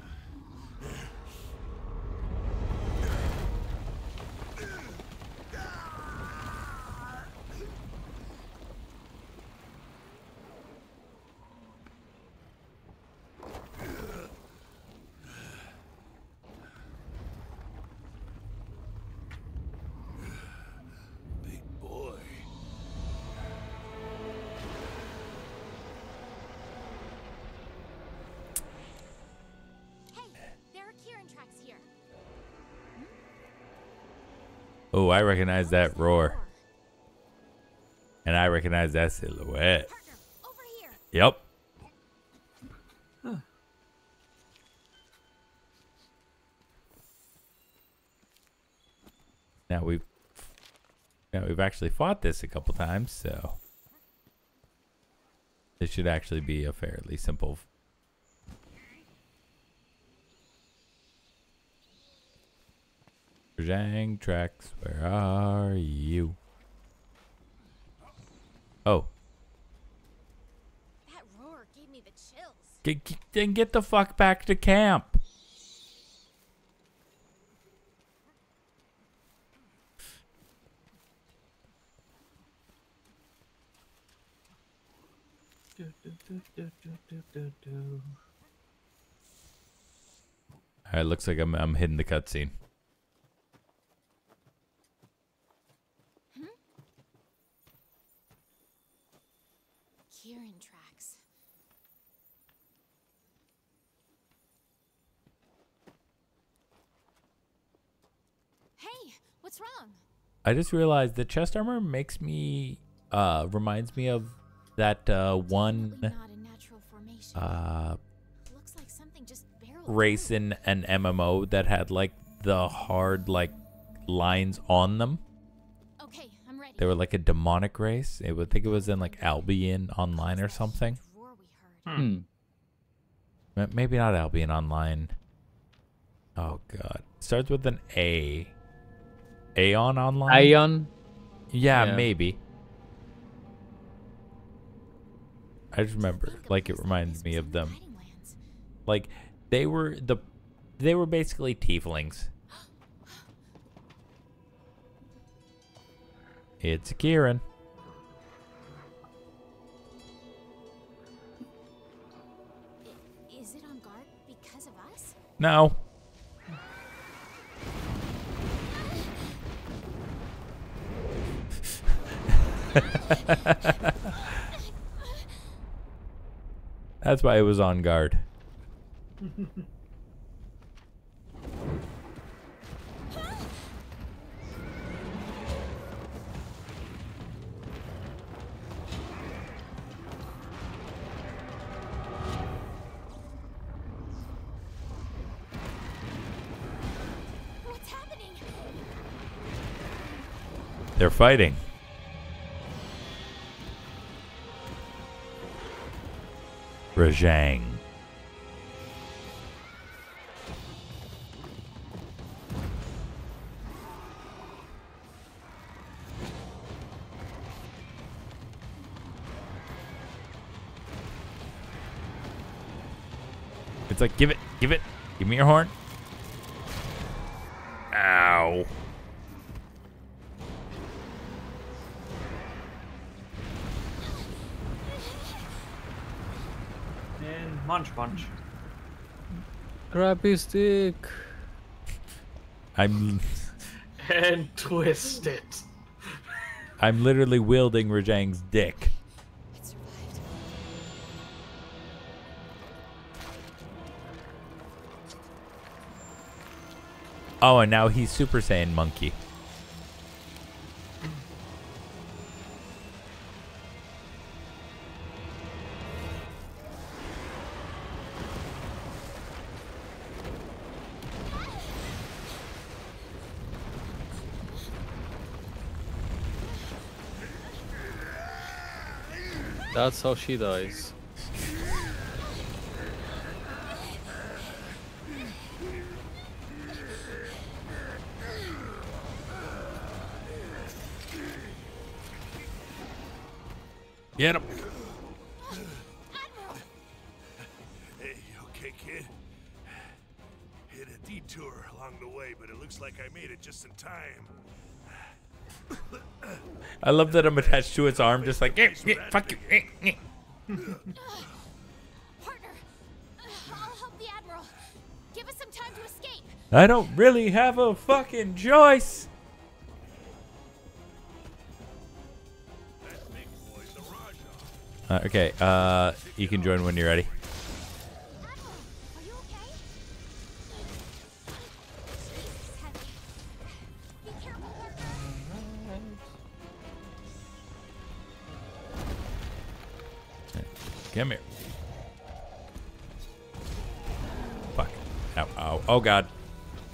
[SPEAKER 1] I recognize that roar. And I recognize that silhouette. Yep. Now we've now we've actually fought this a couple times, so this should actually be a fairly simple. Zhang tracks, where are you? Oh,
[SPEAKER 2] That roar gave me the chills.
[SPEAKER 1] Get, get- then get the fuck back to camp. All right, looks like I'm I'm hitting the cutscene.
[SPEAKER 2] Kirin tracks. Hey, what's wrong?
[SPEAKER 1] I just realized the chest armor makes me uh reminds me of that uh one
[SPEAKER 2] not a natural formation.
[SPEAKER 1] uh
[SPEAKER 2] Looks like something just barreled
[SPEAKER 1] race in an MMO that had like the hard like lines on them.
[SPEAKER 2] Okay, I'm ready.
[SPEAKER 1] They were like a demonic race. It would think it was in like Albion Online or something.
[SPEAKER 2] huge Roar we heard.
[SPEAKER 4] Hmm.
[SPEAKER 1] Maybe not Albion Online. Oh god. Starts with an A. Aion Online?
[SPEAKER 4] Ion.
[SPEAKER 1] Yeah,
[SPEAKER 4] Yeah.
[SPEAKER 1] maybe. I just remember like it
[SPEAKER 2] place
[SPEAKER 1] reminds me of them. Like they were the they were basically tieflings. It's
[SPEAKER 2] Kirin. Is it on guard because of us?
[SPEAKER 1] No. [laughs] That's why it was on guard.
[SPEAKER 2] What's happening?
[SPEAKER 1] They're fighting. Rajang. It's like, give it, give it, give me your horn.
[SPEAKER 7] Punch.
[SPEAKER 4] Grab his dick.
[SPEAKER 1] I'm
[SPEAKER 7] And twist it.
[SPEAKER 1] I'm literally wielding Rajang's dick. Oh, and now he's Super Saiyan Monkey.
[SPEAKER 4] That's how she dies.
[SPEAKER 1] Get him.
[SPEAKER 5] Hey, okay, kid? Hit a detour along the way, but it looks like I made it just in time.
[SPEAKER 1] I love that I'm attached to its arm, just like, eh, eh, fuck you. eh, I don't really have a fucking choice.
[SPEAKER 5] That big boy's a Raja.
[SPEAKER 1] Uh, okay, uh, you can join when you're ready.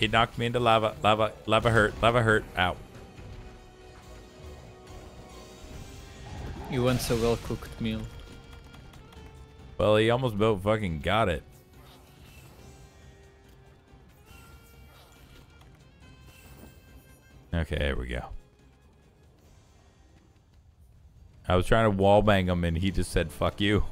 [SPEAKER 1] It knocked me into lava. Lava, lava hurt. Lava hurt. Ow.
[SPEAKER 4] You want a well cooked meal.
[SPEAKER 1] Well, he almost about fucking got it. Okay, there we go. I was trying to wallbang him and he just said, fuck you.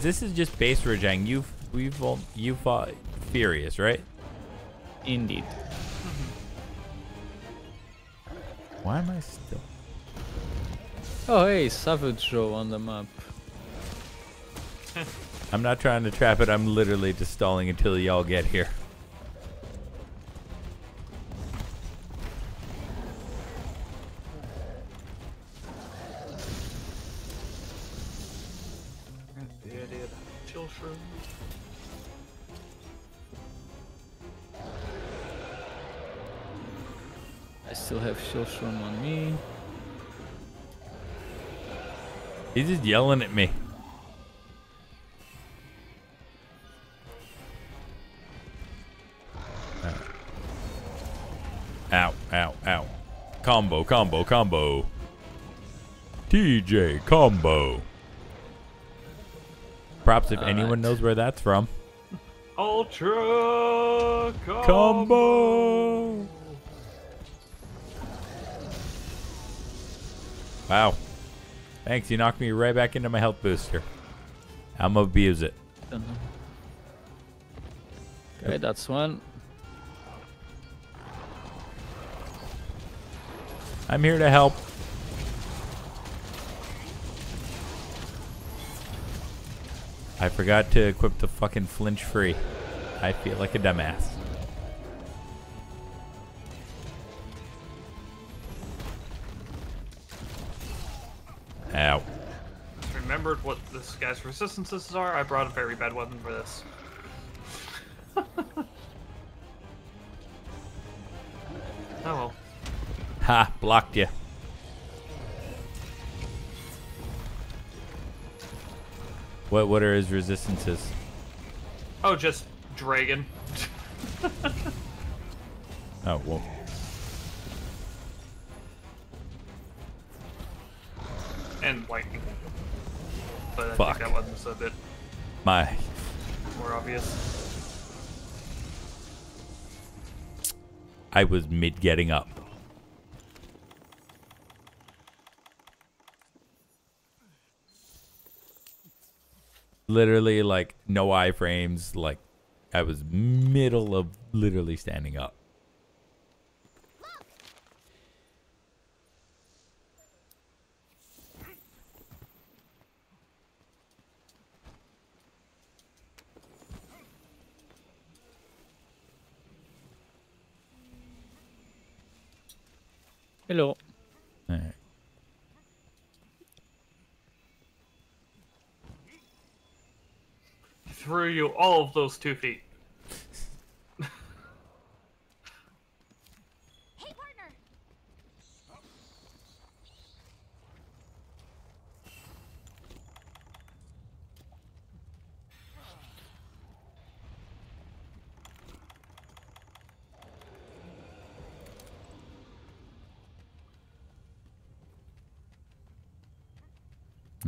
[SPEAKER 1] Because this is just base Rajang. You've, we've, all- you fought Furious, right?
[SPEAKER 4] Indeed. Mm-hmm.
[SPEAKER 1] Why am I still?
[SPEAKER 4] Oh hey, Savage Jho on the map. [laughs]
[SPEAKER 1] I'm not trying to trap it. I'm literally just stalling until y'all get here. He's just yelling at me. Uh, ow, ow, ow. Combo, combo, combo. TJ combo. Props if anyone
[SPEAKER 4] Alright.
[SPEAKER 1] knows where that's from.
[SPEAKER 7] Ultra combo.
[SPEAKER 1] Combo. Wow. Thanks, you knocked me right back into my health booster. I'm gonna abuse it.
[SPEAKER 4] Mm-hmm. Okay, that's one.
[SPEAKER 1] I'm here to help. I forgot to equip the fucking flinch free. I feel like a dumbass.
[SPEAKER 7] Guy's resistances are. I brought a very bad weapon for this. [laughs] oh well.
[SPEAKER 1] Ha, blocked you. What what are his resistances?
[SPEAKER 7] Oh, just dragon. [laughs]
[SPEAKER 1] Oh, well.
[SPEAKER 7] and lightning.
[SPEAKER 1] Fuck.
[SPEAKER 7] that one's a bit
[SPEAKER 1] My
[SPEAKER 7] more obvious.
[SPEAKER 1] I was mid getting up. Literally like no iframes, like I was middle of literally standing up.
[SPEAKER 4] Hello.
[SPEAKER 1] Alright.
[SPEAKER 7] Threw you all of those two feet.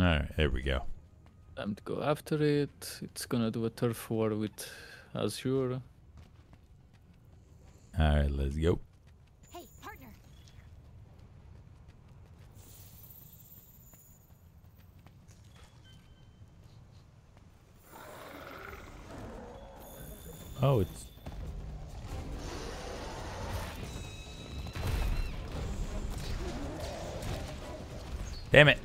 [SPEAKER 1] All right, there we go.
[SPEAKER 4] Time to go after it. It's gonna do a turf war with Azure.
[SPEAKER 1] All right, let's go.
[SPEAKER 2] Hey, partner.
[SPEAKER 1] Oh, it's. Damn it.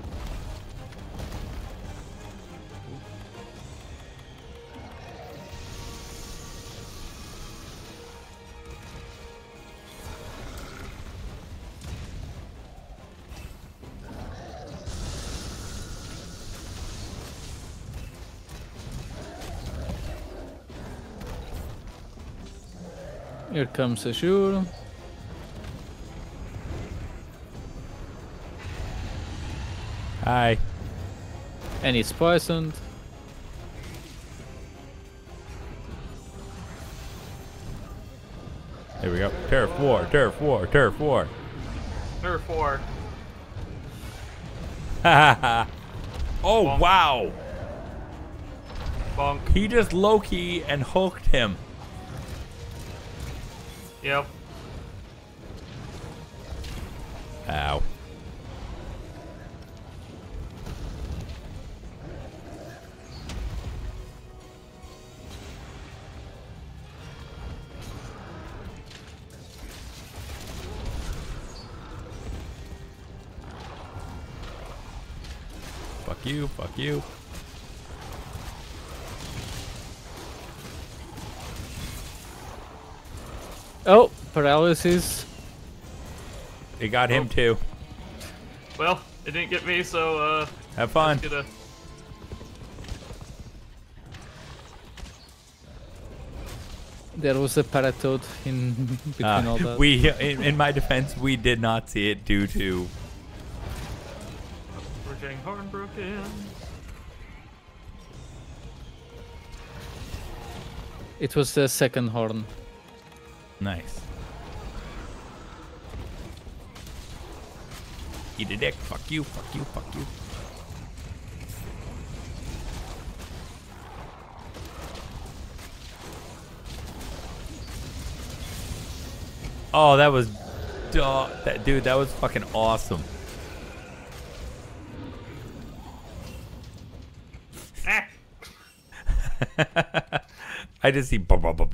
[SPEAKER 4] Here comes Azure.
[SPEAKER 1] Hi.
[SPEAKER 4] And it's poisoned.
[SPEAKER 1] There we go. Turf war, turf war, turf war.
[SPEAKER 7] Nerf 4. [laughs]
[SPEAKER 1] oh,
[SPEAKER 7] Bonk.
[SPEAKER 1] wow.
[SPEAKER 7] Bonk.
[SPEAKER 1] He just low key and hooked him.
[SPEAKER 7] Yep.
[SPEAKER 1] Ow. Fuck you, fuck you.
[SPEAKER 4] Paralysis.
[SPEAKER 1] It got him too.
[SPEAKER 7] Well, it didn't get me, so uh,
[SPEAKER 1] Have fun.
[SPEAKER 7] gonna.
[SPEAKER 4] There was a paratoad in [laughs] between
[SPEAKER 1] Uh,
[SPEAKER 4] all that.
[SPEAKER 1] we, in, in my defense, we did not see it due to
[SPEAKER 7] We're getting horn broken.
[SPEAKER 4] It was the second horn.
[SPEAKER 1] nice. Eat a dick. Fuck you. Fuck you. Fuck you. Oh, that was, duh, that dude. That was fucking awesome.
[SPEAKER 7] Ah!
[SPEAKER 1] I just see. bu- bu- bu-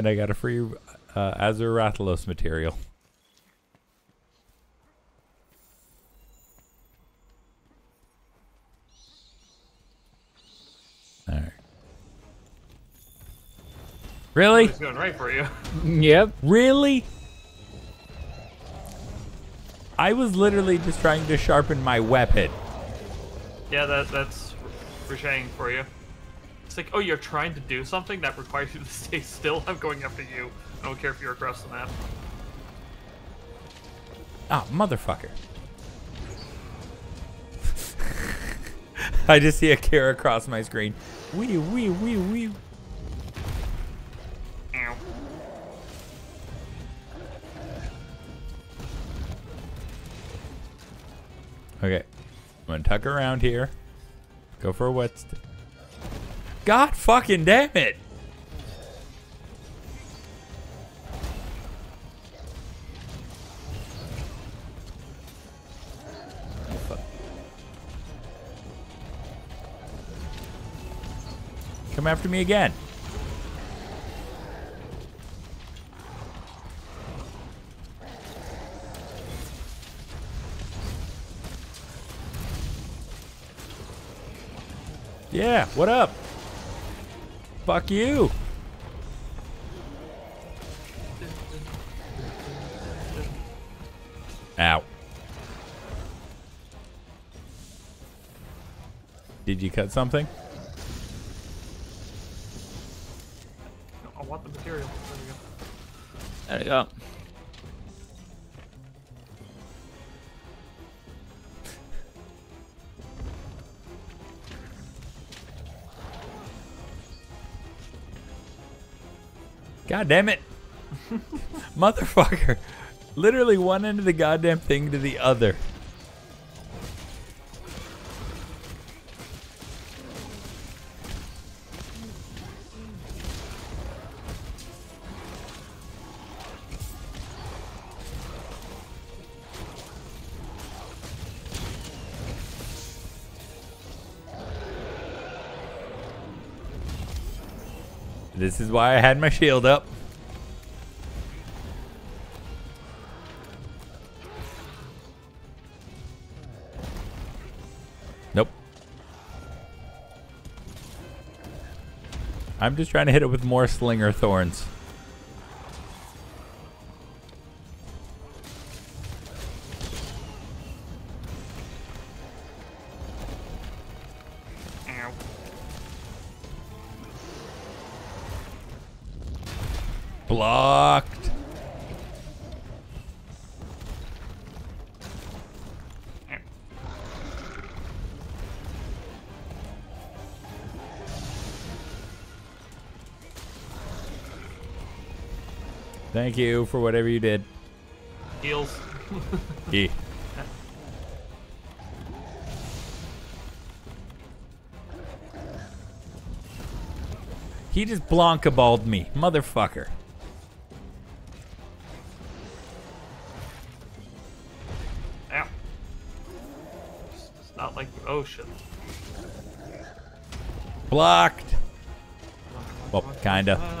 [SPEAKER 1] And I got a free uh, material. All right. Really?
[SPEAKER 7] He's going right for you. [laughs]
[SPEAKER 4] Yep.
[SPEAKER 1] Really? I was literally just trying to sharpen my weapon.
[SPEAKER 7] Yeah, that that's ricocheting for you. Like, oh, you're trying to do something that requires you to stay still. I'm going after you. I don't care if you're across the map.
[SPEAKER 1] Ah, motherfucker. [laughs] I just see a Kara across my screen. Wee, wee, wee, wee. Okay. I'm gonna tuck around here. Go for a wet God fucking damn it! Come after me again. Yeah, what up? Fuck you. Ow. Did you cut something?
[SPEAKER 7] I want the material. There we go.
[SPEAKER 4] There you go.
[SPEAKER 1] God damn it. [laughs] Motherfucker. Literally one end of the goddamn thing to the other. This is why I had my shield up. Nope. I'm just trying to hit it with more slinger thorns. Blocked. Thank you for whatever you did.
[SPEAKER 7] Heals. [laughs]
[SPEAKER 1] Yeah. He just Blanka balled me, motherfucker.
[SPEAKER 7] Shit.
[SPEAKER 1] Blocked. Well, kinda.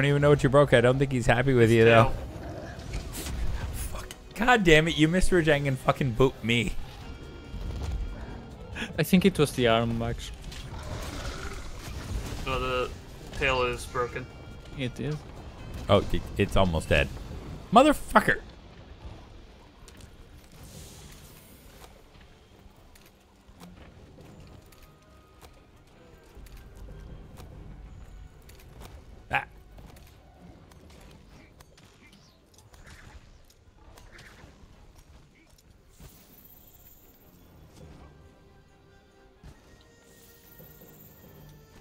[SPEAKER 1] Don't even know what you broke. I don't think he's happy with you though. God damn it, you missed Rajang and fucking boot me.
[SPEAKER 4] I think it was the arm, actually.
[SPEAKER 7] No, the tail is broken.
[SPEAKER 4] It is.
[SPEAKER 1] Oh, it's almost dead. Motherfucker.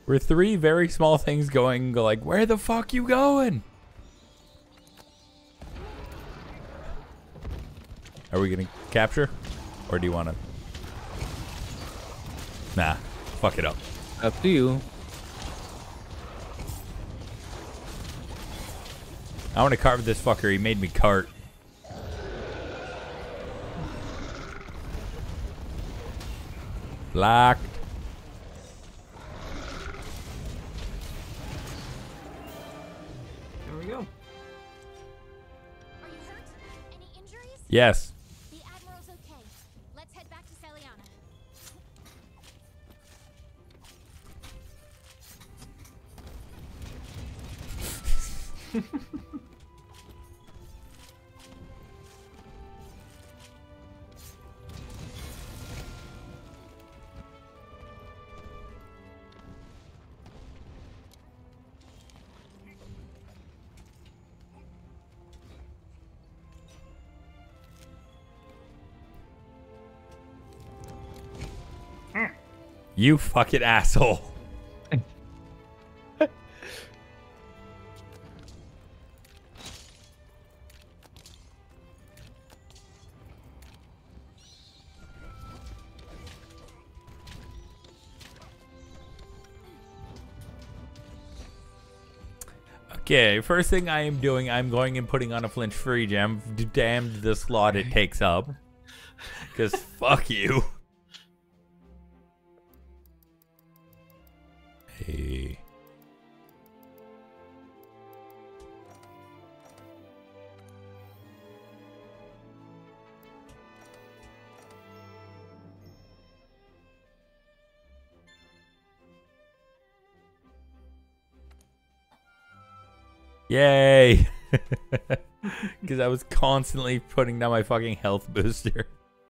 [SPEAKER 1] We're three very small things going like, where the fuck you going? Are we gonna capture? Or do you wanna? Nah. Fuck it up.
[SPEAKER 4] Up to you.
[SPEAKER 1] I wanna carve this fucker. He made me cart. Locked. Yes. You fucking asshole. Okay, first thing I am doing, I'm going and putting on a flinch free gem. Damned the slot it takes up. Because fuck you. I was constantly putting down my fucking health booster.